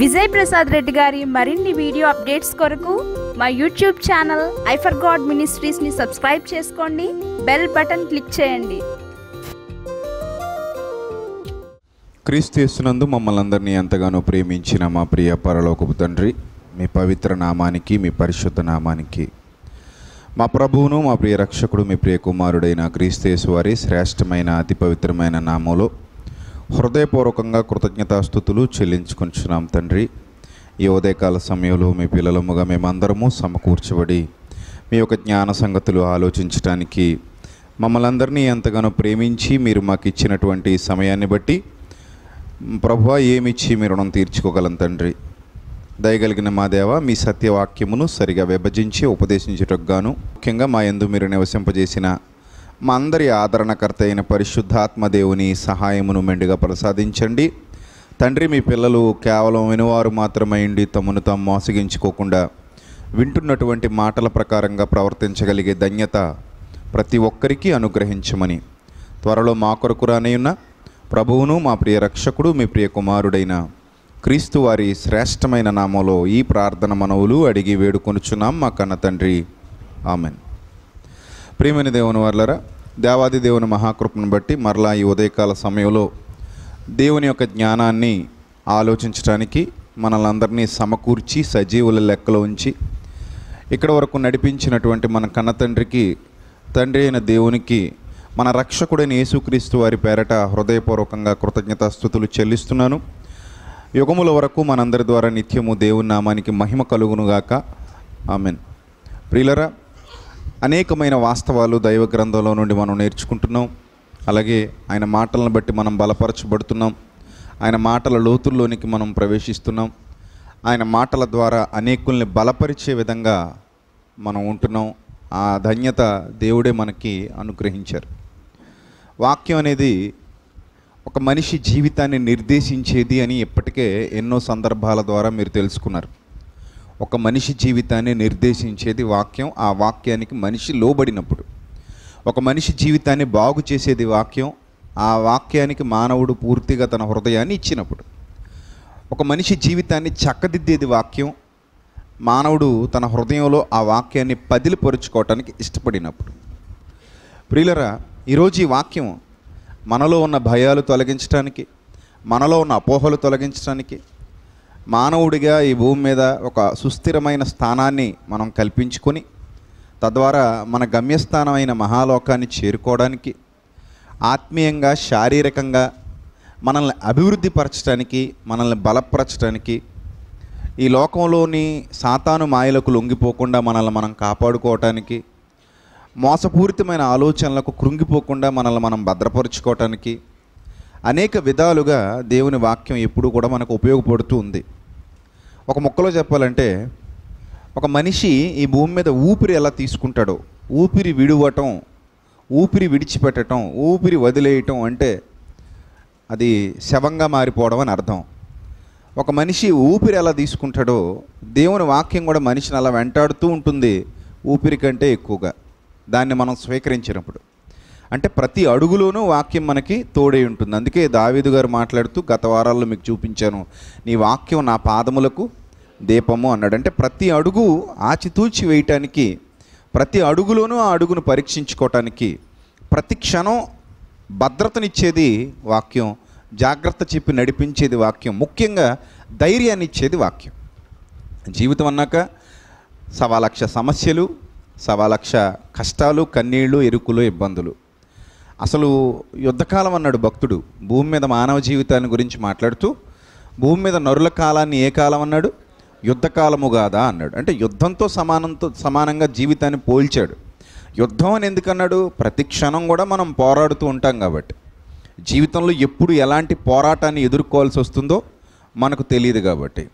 విజయ్ ప్రసాద్ రెడ్డి గారి మరిన్ని video updates కొరకు మా YouTube channel I for God మినిస్ట్రీస్ని subscribe చేసుకోండి బెల్ బటన్ క్లిక్ చేయండి. క్రీస్తు మమ్మల్ని అందరినీ ఎంతగానో ప్రేమించిన మా ప్రియ పరలోకపు తండ్రి మీ పవిత్ర నామానికి మీ పరిశుద్ధ నామానికి మా ప్రభువును మా ప్రియ రక్షకుడు మీ ప్రియ కుమారుడైన క్రీస్తు వారి శ్రేష్టమైన అతి పవిత్రమైన నామంలో హృదయపూర్వకంగా కృతజ్ఞతాస్థుతులు చెల్లించుకుంటున్నాం తండ్రి. ఈ ఉదయకాల సమయంలో మీ పిల్లలముగా మేమందరము సమకూర్చబడి మీ యొక్క జ్ఞాన సంగతులు ఆలోచించడానికి మమ్మల్ని అందరినీ ఎంతగానో ప్రేమించి మీరు మాకు ఇచ్చినటువంటి సమయాన్ని బట్టి ప్రభు ఏమిచ్చి మీ రుణం తీర్చుకోగలం తండ్రి. దయగలిగిన మా దేవ మీ సత్యవాక్యమును సరిగా విభజించి ఉపదేశించుటకు గాను ముఖ్యంగా మా యందు మీరు నివసింపజేసిన మా అందరి ఆదరణకర్త అయిన పరిశుద్ధాత్మ దేవుని సహాయమును మెండుగా ప్రసాదించండి. తండ్రి మీ పిల్లలు కేవలం వినువారు మాత్రమైండి తమను తాము మోసగించుకోకుండా వింటున్నటువంటి మాటల ప్రకారంగా ప్రవర్తించగలిగే ధన్యత ప్రతి ఒక్కరికి అనుగ్రహించమని త్వరలో మా కొరకు రానయున్న ప్రభువును మా ప్రియ రక్షకుడు మీ ప్రియ కుమారుడైన క్రీస్తు వారి శ్రేష్టమైన నామంలో ఈ ప్రార్థన మనవులు అడిగి వేడుకొనుచున్నాం మా కన్న తండ్రి. ఆమెన్. ప్రియమైన దేవుని వర్లరా దేవాది దేవుని మహాకృపను బట్టి మరలా ఈ ఉదయకాల సమయంలో దేవుని యొక్క జ్ఞానాన్ని ఆలోచించడానికి మనలందరినీ సమకూర్చి సజీవుల లెక్కలో ఉంచి ఇక్కడ వరకు నడిపించినటువంటి మన కన్న తండ్రికి తండ్రి అయిన దేవునికి మన రక్షకుడైన యేసుక్రీస్తు వారి పేరట హృదయపూర్వకంగా కృతజ్ఞతాస్థుతులు చెల్లిస్తున్నాను. యుగముల వరకు మనందరి ద్వారా నిత్యము దేవుని నామానికి మహిమ కలుగునుగాక. ఆమెన్. ప్రియులరా అనేకమైన వాస్తవాలు దైవ గ్రంథంలో నుండి మనం నేర్చుకుంటున్నాం. అలాగే ఆయన మాటలను బట్టి మనం బలపరచబడుతున్నాం. ఆయన మాటల లోతుల్లోనికి మనం ప్రవేశిస్తున్నాం. ఆయన మాటల ద్వారా అనేకుల్ని బలపరిచే విధంగా మనం ఉంటున్నాం. ఆ ధన్యత దేవుడే మనకి అనుగ్రహించారు. వాక్యం అనేది ఒక మనిషి జీవితాన్ని నిర్దేశించేది అని ఇప్పటికే ఎన్నో సందర్భాల ద్వారా మీరు తెలుసుకున్నారు. ఒక మనిషి జీవితాన్ని నిర్దేశించేది వాక్యం ఆ వాక్యానికి మనిషి లోబడినప్పుడు. ఒక మనిషి జీవితాన్ని బాగు చేసేది వాక్యం ఆ వాక్యానికి మానవుడు పూర్తిగా తన హృదయాన్ని ఇచ్చినప్పుడు. ఒక మనిషి జీవితాన్ని చక్కదిద్దేది వాక్యం మానవుడు తన హృదయంలో ఆ వాక్యాన్ని పదిలిపరుచుకోవటానికి ఇష్టపడినప్పుడు. ప్రియులరా ఈరోజు ఈ వాక్యం మనలో ఉన్న భయాలు తొలగించడానికి మనలో ఉన్న అపోహలు తొలగించడానికి మానవుడిగా ఈ భూమి మీద ఒక సుస్థిరమైన స్థానాన్ని మనం కల్పించుకొని తద్వారా మన గమ్యస్థానమైన మహాలోకాన్ని చేరుకోవడానికి ఆత్మీయంగా శారీరకంగా మనల్ని అభివృద్ధి పరచడానికి మనల్ని బలపరచడానికి ఈ లోకంలోని సాతాను మాయలకు లొంగిపోకుండా మనల్ని మనం కాపాడుకోవటానికి మోసపూరితమైన ఆలోచనలకు కృంగిపోకుండా మనల్ని మనం భద్రపరుచుకోవటానికి అనేక విధాలుగా దేవుని వాక్యం ఎప్పుడూ కూడా మనకు ఉపయోగపడుతూ ఉంది. ఒక మొక్కలో చెప్పాలంటే ఒక మనిషి ఈ భూమి మీద ఊపిరి ఎలా తీసుకుంటాడో ఊపిరి విడువటం ఊపిరి విడిచిపెట్టడం ఊపిరి వదిలేయటం అంటే అది శవంగా మారిపోవడం అని అర్థం. ఒక మనిషి ఊపిరి ఎలా తీసుకుంటాడో దేవుని వాక్యం కూడా మనిషిని అలా వెంటాడుతూ ఉంటుంది ఊపిరి కంటే ఎక్కువగా. దాన్ని మనం స్వీకరించినప్పుడు. అంటే ప్రతి అడుగులోనూ వాక్యం మనకి తోడై ఉంటుంది. అందుకే దావీదు గారు మాట్లాడుతూ గత వారాల్లో మీకు చూపించాను నీ వాక్యం నా పాదములకు దీపము అన్నాడు. అంటే ప్రతి అడుగు ఆచితూచి వేయటానికి ప్రతి అడుగులోనూ ఆ అడుగును పరీక్షించుకోవటానికి ప్రతి క్షణం భద్రతనిచ్చేది వాక్యం జాగ్రత్త చెప్పి నడిపించేది వాక్యం ముఖ్యంగా ధైర్యాన్ని ఇచ్చేది వాక్యం. జీవితం అన్నాక సవా లక్ష సమస్యలు సవా లక్ష కష్టాలు కన్నీళ్ళు ఎరుకులు ఇబ్బందులు. అసలు యుద్ధకాలం అన్నాడు భక్తుడు. భూమి మీద మానవ జీవితాన్ని గురించి మాట్లాడుతూ భూమి మీద నరుల కాలాన్ని ఏ కాలం అన్నాడు? యుద్ధకాలము కాదా అన్నాడు. అంటే యుద్ధంతో సమానంతో సమానంగా జీవితాన్ని పోల్చాడు. యుద్ధం అని ఎందుకన్నాడు ప్రతి క్షణం కూడా మనం పోరాడుతూ ఉంటాం కాబట్టి. జీవితంలో ఎప్పుడు ఎలాంటి పోరాటాన్ని ఎదుర్కోవాల్సి వస్తుందో మనకు తెలియదు కాబట్టి.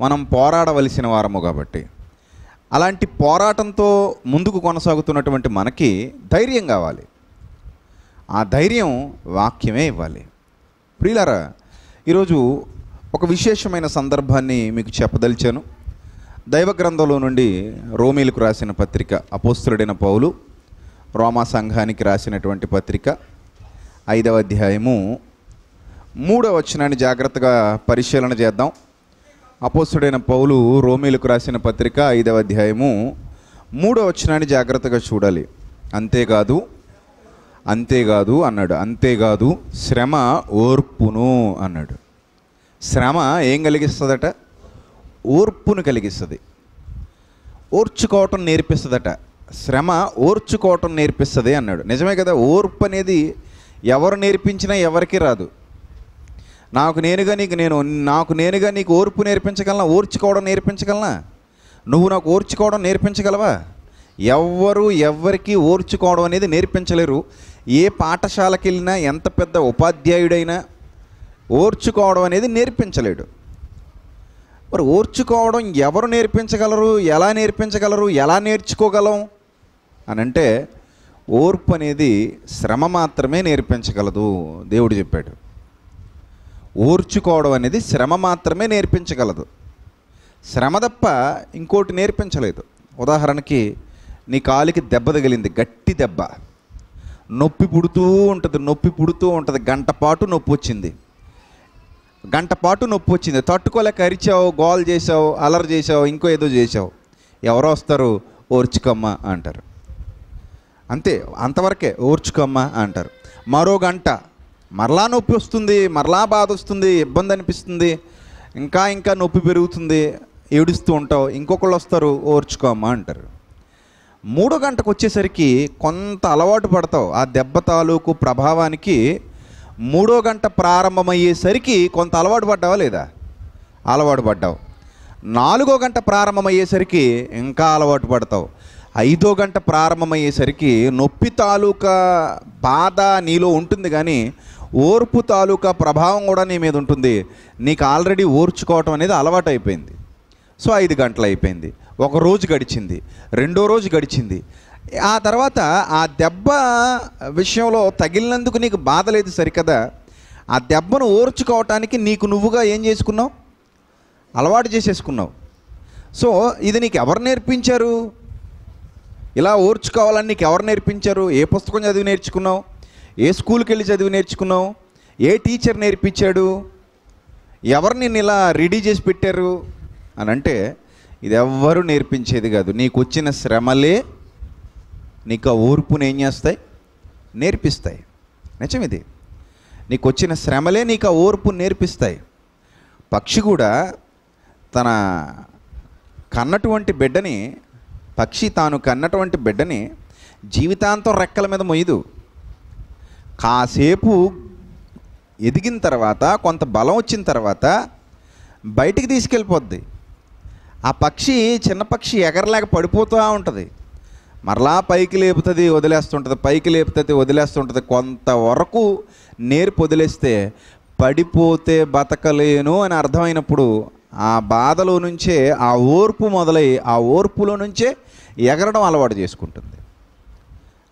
మనం పోరాడవలసిన వారము కాబట్టి. అలాంటి పోరాటంతో ముందుకు కొనసాగుతున్నటువంటి మనకి ధైర్యం కావాలి. ఆ ధైర్యం వాక్యమే ఇవ్వాలి. ప్రియులారా ఈరోజు ఒక విశేషమైన సందర్భాన్ని మీకు చెప్పదలిచాను. దైవ గ్రంథంలో నుండి రోమీలకు రాసిన పత్రిక అపోస్తుడైన పౌలు రోమా సంఘానికి రాసినటువంటి పత్రిక ఐదవ అధ్యాయము మూడవ వచనాన్ని జాగ్రత్తగా పరిశీలన చేద్దాం. అపోస్తుడైన పౌలు రోమీలకు రాసిన పత్రిక ఐదవ అధ్యాయము మూడవ వచనాన్ని జాగ్రత్తగా చూడాలి. అంతేకాదు అంతేకాదు అన్నాడు. అంతేకాదు శ్రమ ఓర్పును అన్నాడు. శ్రమ ఏం కలిగిస్తుందట? ఓర్పును కలిగిస్తుంది. ఓర్చుకోవటం నేర్పిస్తుందట. శ్రమ ఓర్చుకోవటం నేర్పిస్తుంది అన్నాడు. నిజమే కదా? ఓర్పు అనేది ఎవరు నేర్పించినా ఎవరికి రాదు. నాకు నేనుగా నీకు నేను నాకు నేనుగా నీకు ఓర్పు నేర్పించగలనా? ఓర్చుకోవడం నేర్పించగలనా? నువ్వు నాకు ఓర్చుకోవడం నేర్పించగలవా? ఎవ్వరు ఎవ్వరికి ఓర్చుకోవడం అనేది నేర్పించలేరు. ఏ పాఠశాలకి వెళ్ళినా ఎంత పెద్ద ఉపాధ్యాయుడైనా ఓర్చుకోవడం అనేది నేర్పించలేడు. మరి ఓర్చుకోవడం ఎవరు నేర్పించగలరు? ఎలా నేర్పించగలరు? ఎలా నేర్చుకోగలం? అని అంటే ఓర్పు అనేది శ్రమ మాత్రమే నేర్పించగలదు దేవుడు చెప్పాడు. ఓర్చుకోవడం అనేది శ్రమ మాత్రమే నేర్పించగలదు. శ్రమ తప్ప ఇంకోటి నేర్పించలేదు. ఉదాహరణకి నీ కాలికి దెబ్బ తగిలింది గట్టి దెబ్బ. నొప్పి పుడుతూ ఉంటుంది నొప్పి పుడుతూ ఉంటుంది. గంట పాటు నొప్పి వచ్చింది. గంట పాటు నొప్పి వచ్చింది. తట్టుకోలేక అరిచావు గోల్ చేసావు అలర్ చేసావు ఇంకో ఏదో చేసావు ఎవరో వస్తారు ఓర్చుకమ్మ అంటారు. అంతే అంతవరకే ఓర్చుకమ్మ అంటారు. మరో గంట. మరలా నొప్పి వస్తుంది మరలా బాధ వస్తుంది ఇబ్బంది అనిపిస్తుంది. ఇంకా ఇంకా నొప్పి పెరుగుతుంది ఏడుస్తూ ఉంటావు ఇంకొకళ్ళు వస్తారు ఓర్చుకోమ్మ అంటారు. మూడో గంటకు వచ్చేసరికి కొంత అలవాటు పడతావు. ఆ దెబ్బ తాలూకు ప్రభావానికి మూడో గంట ప్రారంభమయ్యేసరికి కొంత అలవాటు పడ్డావా లేదా? అలవాటు పడ్డావు. నాలుగో గంట ప్రారంభమయ్యేసరికి ఇంకా అలవాటు పడతావు. ఐదో గంట ప్రారంభమయ్యేసరికి నొప్పి తాలూకా బాధ నీలో ఉంటుంది కానీ ఓర్పు తాలూకా ప్రభావం కూడా నీ మీద ఉంటుంది. నీకు ఆల్రెడీ ఓర్చుకోవటం అనేది అలవాటు అయిపోయింది సో ఐదు గంటలు అయిపోయింది ఒక రోజు గడిచింది రెండో రోజు గడిచింది. ఆ తర్వాత ఆ దెబ్బ విషయంలో తగిలినందుకు నీకు బాధ లేదు సరికదా? ఆ దెబ్బను ఓర్చుకోవటానికి నీకు నువ్వుగా ఏం చేసుకున్నావు? అలవాటు చేసేసుకున్నావు. సో ఇది నీకు ఎవరు నేర్పించారు? ఇలా ఓర్చుకోవాలని నీకు ఎవరు నేర్పించారు? ఏ పుస్తకం చదివి నేర్చుకున్నావు? ఏ స్కూల్కి వెళ్ళి చదివి నేర్చుకున్నావు? ఏ టీచర్ నేర్పించాడు? ఎవరు నిన్ను ఇలా రెడీ చేసి పెట్టారు? అని అంటే ఇది ఎవ్వరూ నేర్పించేది కాదు. నీకు వచ్చిన శ్రమలే నీకు ఆ ఓర్పుని ఏం చేస్తాయి? నేర్పిస్తాయి. నిజం ఇది. నీకు వచ్చిన శ్రమలే నీకు ఆ ఓర్పు నేర్పిస్తాయి. పక్షి కూడా తన కన్నటువంటి బిడ్డని పక్షి తాను కన్నటువంటి బిడ్డని జీవితాంతం రెక్కల మీద మొయ్యదు. కాసేపు ఎదిగిన తర్వాత కొంత బలం వచ్చిన తర్వాత బయటికి తీసుకెళ్ళిపోద్ది. ఆ పక్షి చిన్న పక్షి ఎగరలేక పడిపోతూ ఉంటుంది. మరలా పైకి లేపుతుంది వదిలేస్తుంటుంది. పైకి లేపుతుంది వదిలేస్తుంటుంది. కొంతవరకు నేర్పు వదిలేస్తే పడిపోతే బతకలేను అని అర్థమైనప్పుడు ఆ బాధలో నుంచే ఆ ఓర్పు మొదలై ఆ ఓర్పులో నుంచే ఎగరడం అలవాటు చేసుకుంటుంది.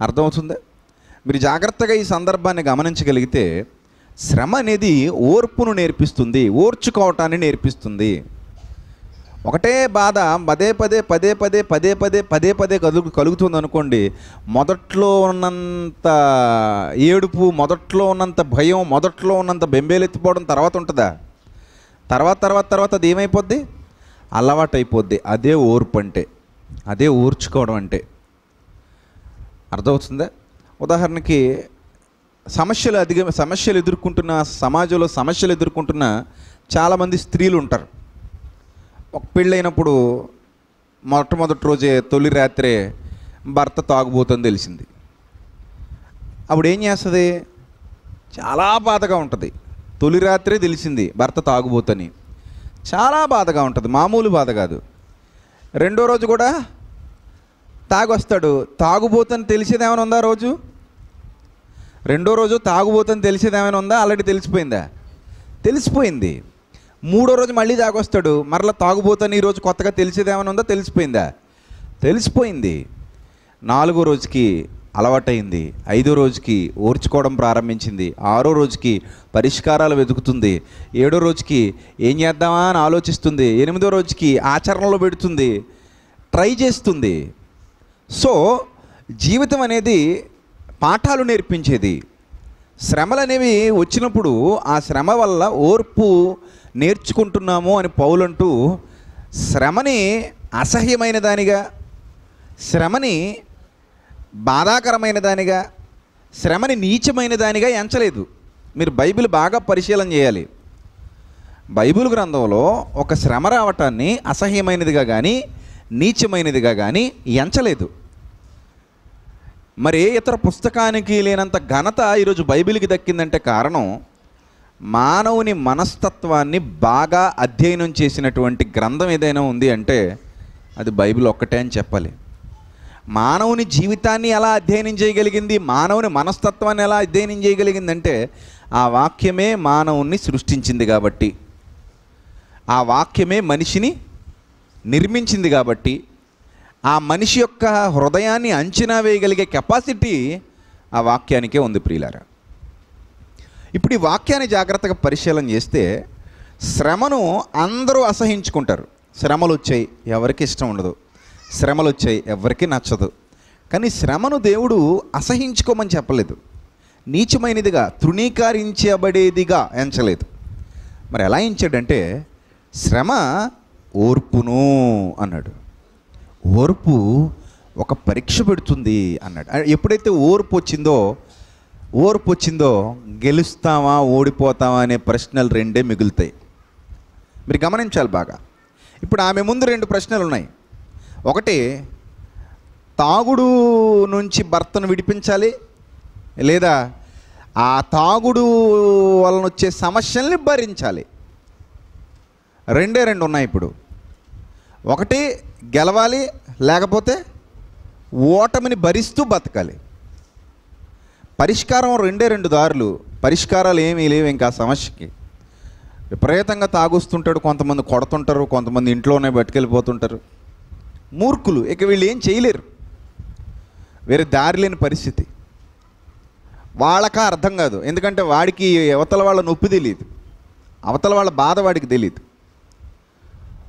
అర్థమవుతుందా? మీరు జాగ్రత్తగా ఈ సందర్భాన్ని గమనించగలిగితే శ్రమ అనేది ఓర్పును నేర్పిస్తుంది ఓర్చుకోవటాన్ని నేర్పిస్తుంది. ఒకటే బాధ పదే పదే పదే పదే పదే పదే పదే పదే కలుగు కలుగుతుంది అనుకోండి. మొదట్లో ఉన్నంత ఏడుపు మొదట్లో ఉన్నంత భయం మొదట్లో ఉన్నంత బెంబేలెత్తిపోవడం తర్వాత ఉంటుందా? తర్వాత తర్వాత తర్వాత అది ఏమైపోద్ది? అలవాటు అయిపోద్ది అదే ఓర్పు అంటే అదే ఓర్చుకోవడం అంటే. అర్థమవుతుందా? ఉదాహరణకి సమస్యలు అధిగమ సమస్యలు ఎదుర్కొంటున్న సమాజంలో సమస్యలు ఎదుర్కొంటున్న చాలామంది స్త్రీలు ఉంటారు. ఒక పెళ్ళైనప్పుడు మొట్టమొదటి రోజే తొలి రాత్రే భర్త తాగుబోతుందని తెలిసింది. అప్పుడు ఏం చేస్తుంది? చాలా బాధగా ఉంటుంది. తొలి రాత్రే తెలిసింది భర్త తాగుబోతని చాలా బాధగా ఉంటుంది. మామూలు బాధ కాదు. రెండో రోజు కూడా తాగొస్తాడు. తాగుబోతని తెలిసేది ఏమైనా ఉందా రోజు? రెండో రోజు తాగుబోతని తెలిసేది ఏమైనా ఉందా? ఆల్రెడీ తెలిసిపోయిందా? తెలిసిపోయింది. మూడో రోజు మళ్ళీ తాగొస్తాడు. మరలా తాగుబోతాను ఈరోజు కొత్తగా తెలిసేది ఏమైనా ఉందా? తెలిసిపోయిందా? తెలిసిపోయింది. నాలుగో రోజుకి అలవాటైంది. ఐదో రోజుకి ఓర్చుకోవడం ప్రారంభించింది. ఆరో రోజుకి పరిష్కారాలు వెతుకుతుంది. ఏడో రోజుకి ఏం చేద్దామా అని ఆలోచిస్తుంది. ఎనిమిదో రోజుకి ఆచరణలో పెడుతుంది. ట్రై చేస్తుంది. సో జీవితం అనేది పాఠాలు నేర్పించేది. శ్రమలు అనేవి వచ్చినప్పుడు ఆ శ్రమ వల్ల ఓర్పు నేర్చుకుంటున్నాము అని పౌలంటూ శ్రమని అసహ్యమైన దానిగా శ్రమని బాధాకరమైన దానిగా శ్రమని నీచమైన దానిగా ఎంచలేదు. మీరు బైబిల్ బాగా పరిశీలన చేయాలి. బైబిల్ గ్రంథంలో ఒక శ్రమ రావటాన్ని అసహ్యమైనదిగా కానీ నీచమైనదిగా కానీ ఎంచలేదు. మరి ఏ ఇతర పుస్తకానికి లేనంత ఘనత ఈరోజు బైబిల్కి దక్కిందంటే కారణం మానవుని మనస్తత్వాన్ని బాగా అధ్యయనం చేసినటువంటి గ్రంథం ఏదైనా ఉంది అంటే అది బైబిల్ ఒక్కటే అని చెప్పాలి. మానవుని జీవితాన్ని ఎలా అధ్యయనం చేయగలిగింది? మానవుని మనస్తత్వాన్ని ఎలా అధ్యయనం చేయగలిగిందంటే ఆ వాక్యమే మానవుణ్ణి సృష్టించింది కాబట్టి ఆ వాక్యమే మనిషిని నిర్మించింది కాబట్టి ఆ మనిషి యొక్క హృదయాన్ని అంచనా వేయగలిగే కెపాసిటీ ఆ వాక్యానికే ఉంది ప్రియులారా. ఇప్పుడు ఈ వాక్యాన్ని జాగ్రత్తగా పరిశీలన చేస్తే శ్రమను అందరూ అసహించుకుంటారు. శ్రమలు వచ్చాయి ఎవరికి ఇష్టం ఉండదు. శ్రమలు వచ్చాయి ఎవరికి నచ్చదు. కానీ శ్రమను దేవుడు అసహించుకోమని చెప్పలేదు. నీచమైనదిగా తృణీకరించబడేదిగా ఎంచలేదు. మరి ఎలా ఎంచాడంటే శ్రమ ఓర్పును అన్నాడు. ఓర్పు ఒక పరీక్ష పెడుతుంది అన్నాడు. ఎప్పుడైతే ఓర్పు వచ్చిందో ఓర్పు వచ్చిందో గెలుస్తావా ఓడిపోతావా అనే ప్రశ్నలు రెండే మిగులుతాయి. మీరు గమనించాలి బాగా. ఇప్పుడు ఆమె ముందు రెండు ప్రశ్నలు ఉన్నాయి. ఒకటి తాగుడు నుంచి భర్తను విడిపించాలి లేదా ఆ తాగుడు వలన వచ్చే సమస్యల్ని భరించాలి. రెండే రెండు ఉన్నాయి ఇప్పుడు. ఒకటి గెలవాలి లేకపోతే ఓటమిని భరిస్తూ బతకాలి. పరిష్కారం రెండే రెండు దారులు. పరిష్కారాలు ఏమీ లేవు ఇంకా సమస్యకి. విపరీతంగా తాగుస్తుంటాడు కొంతమంది కొడుతుంటారు కొంతమంది ఇంట్లోనే బట్టుకెళ్ళిపోతుంటారు మూర్ఖులు ఇక వీళ్ళు ఏం చేయలేరు. వేరే దారి లేని పరిస్థితి. వాళ్ళకా అర్థం కాదు. ఎందుకంటే వాడికి అవతల వాళ్ళ నొప్పి తెలియదు అవతల వాళ్ళ బాధ వాడికి తెలియదు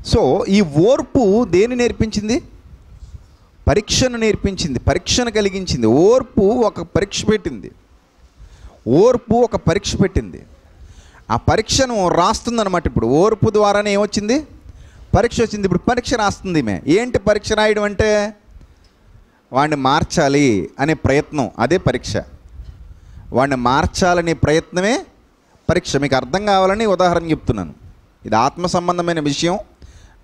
సో ఈ ఓర్పు దేని నేర్పించింది? పరీక్షను నేర్పించింది పరీక్షను కలిగించింది. ఓర్పు ఒక పరీక్ష పెట్టింది. ఓర్పు ఒక పరీక్ష పెట్టింది. ఆ పరీక్షను రాస్తుందన్నమాట ఇప్పుడు. ఓర్పు ద్వారానే ఏమొచ్చింది? పరీక్ష వచ్చింది. ఇప్పుడు పరీక్ష రాస్తుంది ఈమె. ఏంటి పరీక్ష రాయడం అంటే? వాడిని మార్చాలి అనే ప్రయత్నం. అదే పరీక్ష. వాడిని మార్చాలనే ప్రయత్నమే పరీక్ష. మీకు అర్థం కావాలని ఉదాహరణ చెప్తున్నాను. ఇది ఆత్మ సంబంధమైన విషయం.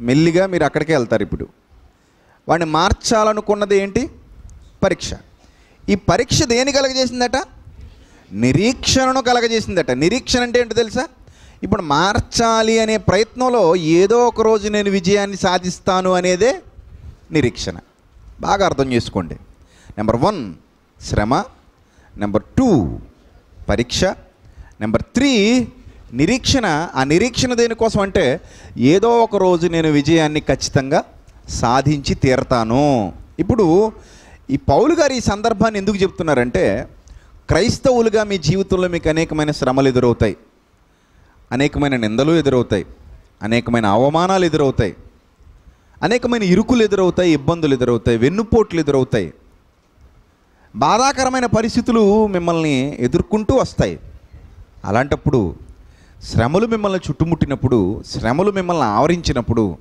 మెల్లిగా మీరు అక్కడికే వెళ్తారు ఇప్పుడు. వాడిని మార్చాలనుకున్నది ఏంటి? పరీక్ష. ఈ పరీక్ష దేని కలగజేసిందట? నిరీక్షణను కలగజేసిందట. నిరీక్షణ అంటే ఏంటో తెలుసా? ఇప్పుడు మార్చాలి అనే ప్రయత్నంలో ఏదో ఒక రోజు నేను విజయాన్ని సాధిస్తాను అనేదే నిరీక్షణ. బాగా అర్థం చేసుకోండి. నెంబర్ వన్ శ్రమ. నెంబర్ టూ పరీక్ష. నెంబర్ త్రీ నిరీక్షణ. ఆ నిరీక్షణ దేనికోసం అంటే ఏదో ఒక రోజు నేను విజయాన్ని ఖచ్చితంగా సాధించి తీరతాను. ఇప్పుడు ఈ పౌలు గారు ఈ సందర్భాన్ని ఎందుకు చెప్తున్నారంటే క్రైస్తవులుగా మీ జీవితంలో మీకు అనేకమైన శ్రమలు ఎదురవుతాయి. అనేకమైన నిందలు ఎదురవుతాయి. అనేకమైన అవమానాలు ఎదురవుతాయి. అనేకమైన ఇరుకులు ఎదురవుతాయి ఇబ్బందులు ఎదురవుతాయి వెన్నుపోట్లు ఎదురవుతాయి. బాధాకరమైన పరిస్థితులు మిమ్మల్ని ఎదుర్కొంటూ వస్తాయి. అలాంటప్పుడు శ్రమలు మిమ్మల్ని చుట్టుముట్టినప్పుడు శ్రమలు మిమ్మల్ని ఆవరించినప్పుడు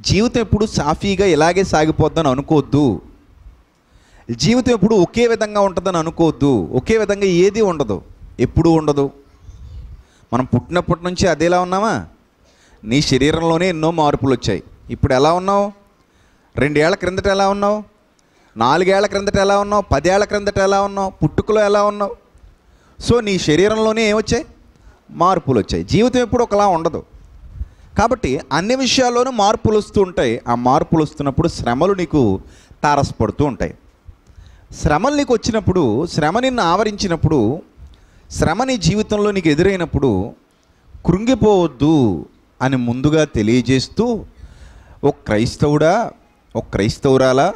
జీవితం ఎప్పుడు సాఫీగా ఇలాగే సాగిపోద్దని అనుకోవద్దు. జీవితం ఎప్పుడు ఒకే విధంగా ఉంటుందని అనుకోవద్దు. ఒకే విధంగా ఏది ఉండదు. ఎప్పుడూ ఉండదు. మనం పుట్టినప్పటి నుంచి అదేలా ఉన్నామా? నీ శరీరంలోనే ఎన్నో మార్పులు వచ్చాయి. ఇప్పుడు ఎలా ఉన్నావు? రెండేళ్ళ క్రిందట ఎలా ఉన్నావు? నాలుగేళ్ళ క్రిందట ఎలా ఉన్నావు? పదేళ్ళ క్రిందట ఎలా ఉన్నావు? పుట్టుకలో ఎలా ఉన్నావు? సో నీ శరీరంలోనే ఏమొచ్చాయి? మార్పులు వచ్చాయి. జీవితం ఎప్పుడు ఒకలా ఉండదు. కాబట్టి అన్ని విషయాల్లోనూ మార్పులు వస్తూ ఉంటాయి. ఆ మార్పులు వస్తున్నప్పుడు శ్రమలు నీకు తారసపడుతూ ఉంటాయి. శ్రమలు నీకు వచ్చినప్పుడు శ్రమ నిన్ను ఆవరించినప్పుడు శ్రమ నీ జీవితంలో నీకు ఎదురైనప్పుడు కృంగిపోవద్దు అని ముందుగా తెలియజేస్తూ ఒక క్రైస్తవుడా ఒక క్రైస్తవురాలా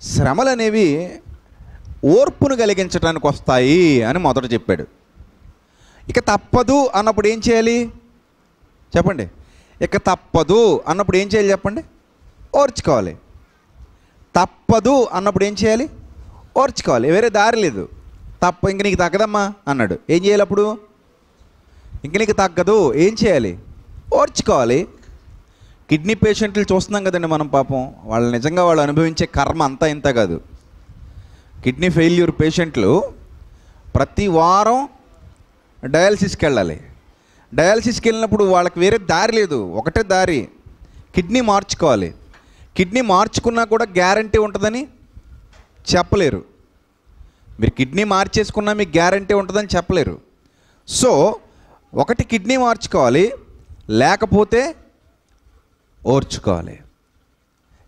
శ్రమలు అనేవి ఓర్పును కలిగించడానికి వస్తాయి అని మొదట చెప్పాడు. ఇక తప్పదు అన్నప్పుడు ఏం చేయాలి? చెప్పండి. ఇక తప్పదు అన్నప్పుడు ఏం చేయాలి చెప్పండి? ఓర్చుకోవాలి. తప్పదు అన్నప్పుడు ఏం చేయాలి? ఓర్చుకోవాలి. వేరే దారి లేదు. తప్ప ఇంక నీకు తగ్గదమ్మా అన్నాడు. ఏం చేయాలి అప్పుడు? ఇంక నీకు తగ్గదు. ఏం చేయాలి? ఓర్చుకోవాలి. కిడ్నీ పేషెంట్లు చూస్తున్నాం కదండి మనం పాపం. వాళ్ళు నిజంగా వాళ్ళు అనుభవించే కర్మ అంతా ఇంత కాదు. కిడ్నీ ఫెయిల్యూర్ పేషెంట్లు ప్రతి వారం డయాలసిస్కి వెళ్ళాలి. డయాలసిస్కి వెళ్ళినప్పుడు వాళ్ళకి వేరే దారి లేదు. ఒకటే దారి. కిడ్నీ మార్చుకోవాలి. కిడ్నీ మార్చుకున్నా కూడా గ్యారంటీ ఉంటుందని చెప్పలేరు. మీరు కిడ్నీ మార్చేసుకున్నా మీకు గ్యారంటీ ఉంటుందని చెప్పలేరు. సో ఒకటి కిడ్నీ మార్చుకోవాలి లేకపోతే ఓర్చుకోవాలి.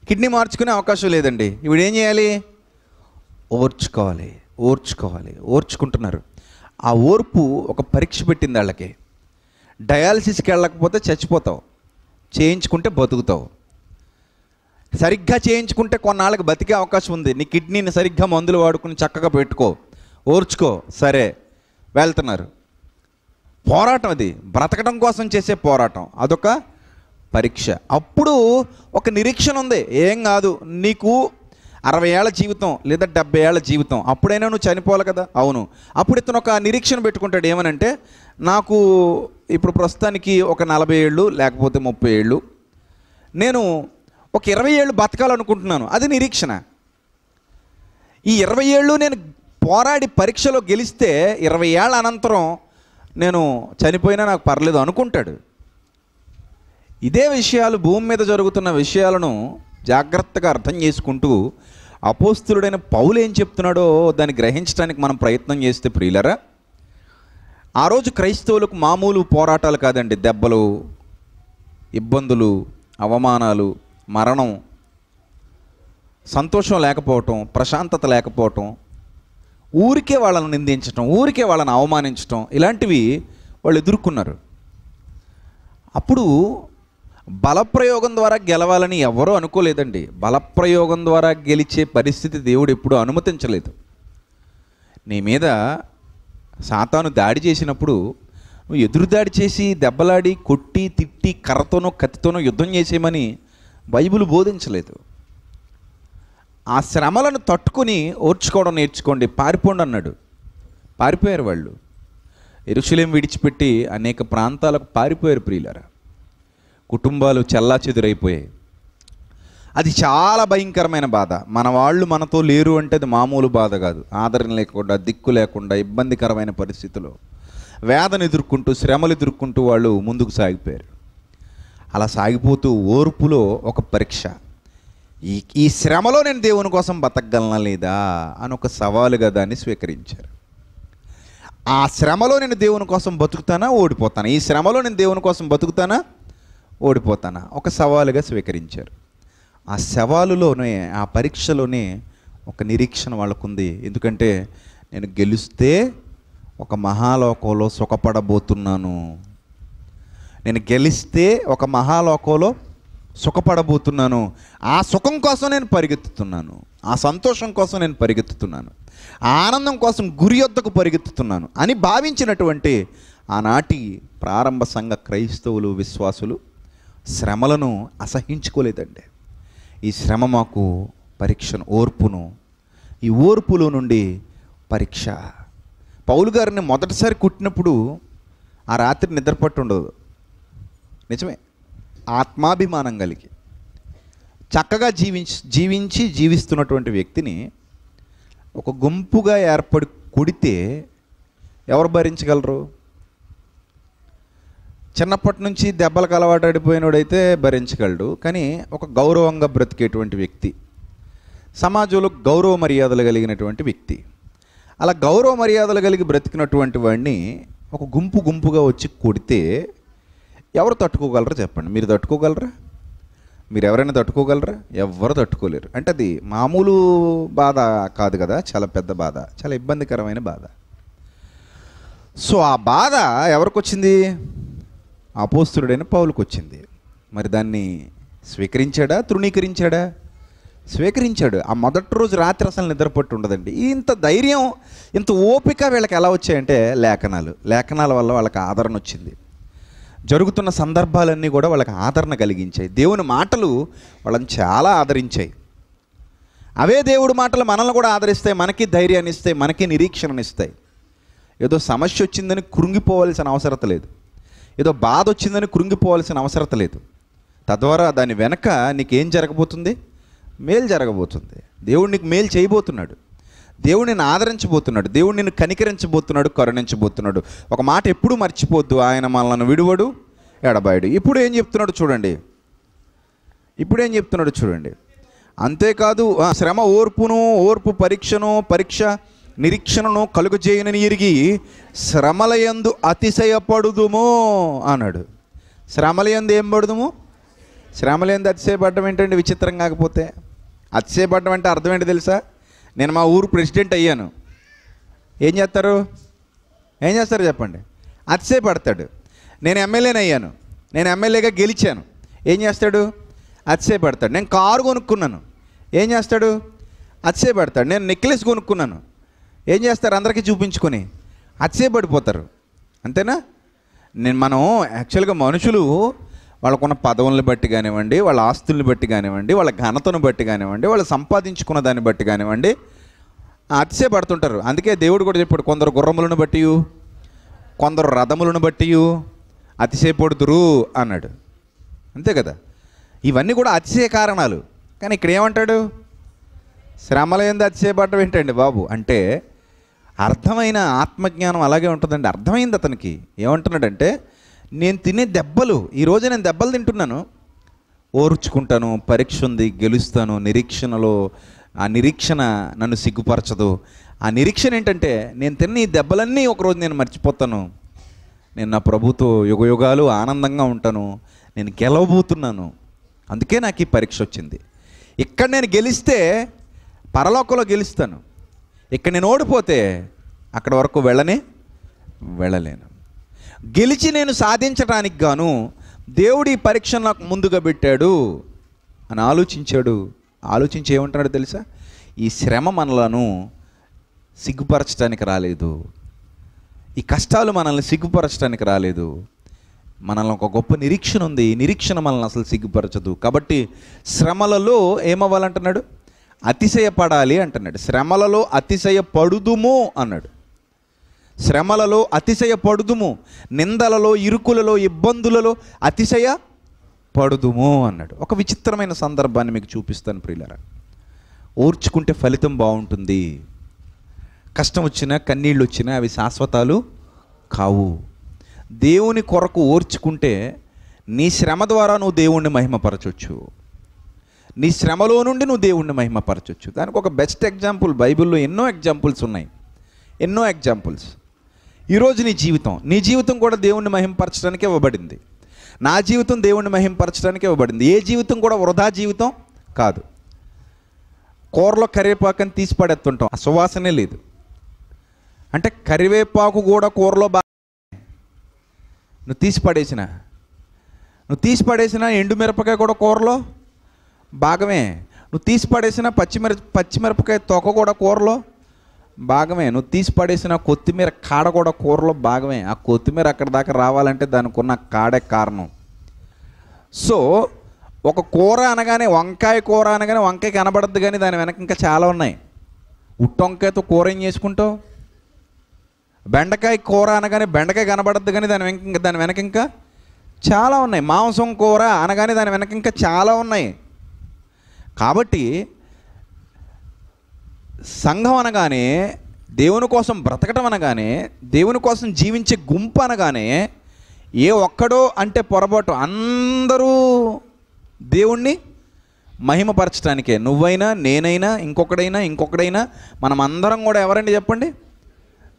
కిడ్నీ మార్చుకునే అవకాశం లేదండి. ఇప్పుడు ఏం చేయాలి? ఓర్చుకోవాలి ఓర్చుకోవాలి ఓర్చుకుంటున్నారు. ఆ ఓర్పు ఒక పరీక్ష పెట్టింది వాళ్ళకి. డయాలసిస్కి వెళ్ళకపోతే చచ్చిపోతావు. చేయించుకుంటే బతుకుతావు. సరిగ్గా చేయించుకుంటే కొన్నాళ్ళకి బతికే అవకాశం ఉంది. నీ కిడ్నీని సరిగ్గా మందులు వాడుకుని చక్కగా పెట్టుకో. ఓర్చుకో. సరే. వెళ్తున్నారు. పోరాటం అది. బ్రతకడం కోసం చేసే పోరాటం. అదొక పరీక్ష. అప్పుడు ఒక నిరీక్షణ ఉంది. ఏం కాదు. నీకు అరవై ఏళ్ళ జీవితం లేదా డెబ్బై ఏళ్ళ జీవితం అప్పుడైనా నువ్వు చనిపోవాలి కదా? అవును. అప్పుడు ఇతను ఒక నిరీక్షణ పెట్టుకుంటాడు ఏమనంటే నాకు ఇప్పుడు ప్రస్తుతానికి ఒక నలభై ఏళ్ళు లేకపోతే ముప్పై ఏళ్ళు. నేను ఒక ఇరవై ఏళ్ళు బతకాలనుకుంటున్నాను. అది నిరీక్షణ. ఈ ఇరవై ఏళ్ళు నేను పోరాడి పరీక్షలో గెలిస్తే ఇరవై ఏళ్ళ అనంతరం నేను చనిపోయినా నాకు పర్లేదు అనుకుంటాడు. ఇదే విషయాలు భూమి మీద జరుగుతున్న విషయాలను జాగ్రత్తగా అర్థం చేసుకుంటూ అపోస్తుడైన పౌలు ఏం చెప్తున్నాడో దాన్ని గ్రహించడానికి మనం ప్రయత్నం చేస్తే ప్రియులరా? ఆ రోజు క్రైస్తవులకు మామూలు పోరాటాలు కాదండి. దెబ్బలు ఇబ్బందులు అవమానాలు మరణం సంతోషం లేకపోవటం ప్రశాంతత లేకపోవటం ఊరికే వాళ్ళని నిందించటం ఊరికే వాళ్ళని అవమానించటం ఇలాంటివి వాళ్ళు ఎదుర్కొన్నారు. అప్పుడు బలప్రయోగం ద్వారా గెలవాలని ఎవరూ అనుకోలేదండి. బలప్రయోగం ద్వారా గెలిచే పరిస్థితి దేవుడు ఎప్పుడూ అనుమతించలేదు. నీ మీద సాతాను దాడి చేసినప్పుడు నువ్వు ఎదురు దాడి చేసి దెబ్బలాడి కొట్టి తిట్టి కర్రతోనో కత్తితోనో యుద్ధం చేసేయమని బైబిల్ బోధించలేదు. ఆ శ్రమలను తట్టుకొని ఓర్చుకోవడం నేర్చుకోండి. పారిపోండి అన్నాడు. పారిపోయారు వాళ్ళు. ఎరుషులేం విడిచిపెట్టి అనేక ప్రాంతాలకు పారిపోయారు ప్రియులారా. కుటుంబాలు చల్లా చెదురైపోయాయి అది చాలా భయంకరమైన బాధ. మన వాళ్ళు మనతో లేరు అంటే అది మామూలు బాధ కాదు. ఆదరణ లేకుండా దిక్కు లేకుండా ఇబ్బందికరమైన పరిస్థితిలో వేదన ఎదుర్కొంటూ శ్రమలు ఎదుర్కొంటూ వాళ్ళు ముందుకు సాగిపోయారు. అలా సాగిపోతూ ఓర్పులో ఒక పరీక్ష. ఈ ఈ శ్రమలో నేను దేవుని కోసం బతకగలనా లేదా అని ఒక సవాలుగా దాన్ని స్వీకరించారు. ఆ శ్రమలో నేను దేవుని కోసం బతుకుతానా? ఓడిపోతానా? ఈ శ్రమలో నేను దేవుని కోసం బతుకుతానా? ఓడిపోతానా? ఒక సవాలుగా స్వీకరించారు. ఆ సవాలులోనే ఆ పరీక్షలోనే ఒక నిరీక్షణ వాళ్ళకుంది. ఎందుకంటే నేను గెలిస్తే ఒక మహాలోకంలో సుఖపడబోతున్నాను. నేను గెలిస్తే ఒక మహాలోకంలో సుఖపడబోతున్నాను. ఆ సుఖం కోసం నేను పరిగెత్తుతున్నాను. ఆ సంతోషం కోసం నేను పరిగెత్తుతున్నాను. ఆ ఆనందం కోసం గురి యొద్దకు పరిగెత్తుతున్నాను అని భావించినటువంటి ఆనాటి ప్రారంభ సంఘ క్రైస్తవులు విశ్వాసులు శ్రమలను అసహించుకోలేదండి. ఈ శ్రమ మాకు పరీక్షను ఓర్పును ఈ ఓర్పులో నుండి పరీక్ష. పౌలు గారిని మొదటిసారి కుట్టినప్పుడు ఆ రాత్రి నిద్రపట్టు ఉండదు. నిజమే. ఆత్మాభిమానం కలిగి. చక్కగా జీవించి జీవించి జీవిస్తున్నటువంటి వ్యక్తిని ఒక గుంపుగా ఏర్పడి కొడితే ఎవరు భరించగలరు? చిన్నప్పటి నుంచి దెబ్బలకు అలవాటడిపోయినోడైతే భరించగలడు. కానీ ఒక గౌరవంగా బ్రతికేటువంటి వ్యక్తి సమాజంలో గౌరవ మర్యాదలు కలిగినటువంటి వ్యక్తి అలా గౌరవ మర్యాదలు కలిగి బ్రతికినటువంటి వాడిని ఒక గుంపు గుంపుగా వచ్చి కొడితే ఎవరు తట్టుకోగలరా చెప్పండి. మీరు తట్టుకోగలరా? మీరు ఎవరైనా తట్టుకోగలరా? ఎవ్వరు తట్టుకోలేరు. అంటే అది మామూలు బాధ కాదు కదా చాలా పెద్ద బాధ చాలా ఇబ్బందికరమైన బాధ. సో ఆ బాధ ఎవరికి వచ్చింది? అపోస్తుడైన పౌలుకు వచ్చింది మరి దాన్ని స్వీకరించాడా? తృణీకరించాడా? స్వీకరించాడు. ఆ మొదటి రోజు రాత్రి అసలు నిద్రపట్టు ఉండదండి. ఇంత ధైర్యం ఇంత ఓపిక వీళ్ళకి ఎలా వచ్చాయంటే లేఖనాలు. లేఖనాల వల్ల వాళ్ళకి ఆదరణ వచ్చింది. జరుగుతున్న సందర్భాలన్నీ కూడా వాళ్ళకి ఆదరణ కలిగించాయి. దేవుని మాటలు వాళ్ళని చాలా ఆదరించాయి. అవే దేవుడి మాటలు మనల్ని కూడా ఆదరిస్తాయి మనకి ధైర్యాన్ని ఇస్తాయి మనకి నిరీక్షణనిస్తాయి ఏదో సమస్య వచ్చిందని కృంగిపోవాల్సిన అవసరత లేదు. ఏదో బాధ వచ్చిందని కృంగిపోవాల్సిన అవసరత లేదు. తద్వారా దాని వెనక నీకేం జరగబోతుంది? మేలు జరగబోతుంది. దేవుడు నీకు మేలు చేయబోతున్నాడు. దేవుడు నిన్ను ఆదరించబోతున్నాడు. దేవుడు నిన్ను కనికరించబోతున్నాడు కరుణించబోతున్నాడు. ఒక మాట ఎప్పుడూ మర్చిపోద్దు. ఆయన మనల్ని విడువడు ఎడబాయడు. ఇప్పుడు ఏం చెప్తున్నాడు చూడండి. ఇప్పుడు ఏం చెప్తున్నాడు చూడండి. అంతేకాదు ఆ శ్రమ ఓర్పును ఓర్పు పరీక్షను పరీక్ష నిరీక్షణను కలుగజేయనని ఎరిగి శ్రమలయందు అతిశయపడుదుము అన్నాడు. శ్రమలయందు ఏం పడుదుము? శ్రమలయందు అతిశయపడడం ఏంటండి? విచిత్రం కాకపోతే. అతిశయపడడం అంటే అర్థం ఏంటి తెలుసా? నేను మా ఊరు ప్రెసిడెంట్ అయ్యాను. ఏం చేస్తారు? ఏం చేస్తారు చెప్పండి? అతిశయపడతాడు. నేను ఎమ్మెల్యేని అయ్యాను. నేను ఎమ్మెల్యేగా గెలిచాను. ఏం చేస్తాడు? అతిశయపడతాడు. నేను కారు కొనుక్కున్నాను. ఏం చేస్తాడు? అతిశయపడతాడు. నేను నెక్లెస్ కొనుక్కున్నాను. ఏం చేస్తారు? అందరికీ చూపించుకొని అతిశయపడిపోతారు అంతేనా? నేను మనం యాక్చువల్గా మనుషులు వాళ్ళకున్న పదవులను బట్టి కానివ్వండి వాళ్ళ ఆస్తుల్ని బట్టి కానివ్వండి వాళ్ళ ఘనతను బట్టి కానివ్వండి వాళ్ళు సంపాదించుకున్న దాన్ని బట్టి కానివ్వండి అతిశయపడుతుంటారు అందుకే దేవుడు కూడా చెప్పాడు కొందరు గుర్రములను బట్టి కొందరు రథములను బట్టి అతిశయపడుతురు అన్నాడు. అంతే కదా? ఇవన్నీ కూడా అతిశయ కారణాలు. కానీ ఇక్కడ ఏమంటాడు? శ్రమల ఎందు అతిశయపడటం ఏంటండి బాబు? అంటే అర్థమైన ఆత్మజ్ఞానం అలాగే ఉంటుందండి. అర్థమైంది అతనికి. ఏమంటున్నాడంటే నేను తినే దెబ్బలు ఈరోజు నేను దెబ్బలు తింటున్నాను. ఓర్చుకుంటాను పరీక్ష ఉంది గెలుస్తాను నిరీక్షణలో ఆ నిరీక్షణ నన్ను సిగ్గుపరచదు. ఆ నిరీక్షణ ఏంటంటే నేను తిన్న ఈ దెబ్బలన్నీ ఒకరోజు నేను మర్చిపోతాను. నేను నా ప్రభుతో యుగ యుగాలు ఆనందంగా ఉంటాను. నేను గెలవబోతున్నాను. అందుకే నాకు ఈ పరీక్ష వచ్చింది. ఇక్కడ నేను గెలిస్తే పరలోకంలో గెలుస్తాను. ఇక్కడ నేను ఓడిపోతే అక్కడ వరకు వెళ్ళనే వెళ్ళలేను. గెలిచి నేను సాధించడానికి గాను దేవుడి ఈ పరీక్షను నాకు ముందుగా పెట్టాడు అని ఆలోచించాడు. ఆలోచించి ఏమంటున్నాడు తెలుసా? ఈ శ్రమ మనలను సిగ్గుపరచడానికి రాలేదు. ఈ కష్టాలు మనల్ని సిగ్గుపరచడానికి రాలేదు. మనల్ని ఒక గొప్ప నిరీక్షణ ఉంది. ఈ నిరీక్షణ మనల్ని అసలు సిగ్గుపరచదు. కాబట్టి శ్రమలలో ఏమవ్వాలంటున్నాడు? అతిశయపడాలి అంటున్నాడు. శ్రమలలో అతిశయపడుదుము అన్నాడు. శ్రమలలో అతిశయపడుదుము నిందలలో ఇరుకులలో ఇబ్బందులలో అతిశయ పడుదుము అన్నాడు. ఒక విచిత్రమైన సందర్భాన్ని మీకు చూపిస్తాను ప్రియులరా. ఓర్చుకుంటే ఫలితం బాగుంటుంది. కష్టం వచ్చినా కన్నీళ్ళు వచ్చినా అవి శాశ్వతాలు కావు. దేవుని కొరకు ఓర్చుకుంటే నీ శ్రమ ద్వారా నువ్వు దేవుణ్ణి మహిమపరచొచ్చు. నీ శ్రమలో నుండి నువ్వు దేవుణ్ణి మహిమపరచొచ్చు. దానికి ఒక బెస్ట్ ఎగ్జాంపుల్ బైబిల్లో ఎన్నో ఎగ్జాంపుల్స్ ఉన్నాయి. ఎన్నో ఎగ్జాంపుల్స్ ఈరోజు నీ జీవితం నీ జీవితం కూడా దేవుణ్ణి మహింపరచడానికి ఇవ్వబడింది. నా జీవితం దేవుణ్ణి మహింపరచడానికి ఇవ్వబడింది. ఏ జీవితం కూడా వృధా జీవితం కాదు. కూరలో కరివేపాకుని తీసి పడేస్తుంటాం. ఆ సువాసనే లేదు. అంటే కరివేపాకు కూడా కూరలో బాగా నువ్వు తీసి పడేసిన? నువ్వు తీసి పడేసిన ఎండుమిరపకాయ కూడా కూరలో? భాగమే. నువ్వు తీసి పడేసిన పచ్చిమిర పచ్చిమిరపకాయ తొక్క కూడా కూరలో? భాగమే. నువ్వు తీసి పడేసిన కొత్తిమీర కాడ కూడా కూరలో భాగమే. ఆ కొత్తిమీర అక్కడ దాకా రావాలంటే దానికి ఉన్న కాడే కారణం. సో ఒక కూర అనగానే వంకాయ కూర అనగానే వంకాయ కనబడద్దు కానీ దాని వెనక ఇంకా చాలా ఉన్నాయి. ఉట్టు వంకాయతో కూర ఏం చేసుకుంటావు? బెండకాయ కూర అనగానే బెండకాయ కనబడద్దు కానీ దాని వెనక ఇంకా దాని వెనక ఇంకా చాలా ఉన్నాయి. మాంసం కూర అనగానే దాని వెనక ఇంకా చాలా ఉన్నాయి. కాబట్టి సంఘం అనగానే దేవుని కోసం బ్రతకటం అనగానే దేవుని కోసం జీవించే గుంపు అనగానే ఏ ఒక్కడో అంటే పొరపాటు అందరూ దేవుణ్ణి మహిమపరచడానికే నువ్వైనా నేనైనా ఇంకొకడైనా ఇంకొకడైనా మనం అందరం కూడా ఎవరండి చెప్పండి?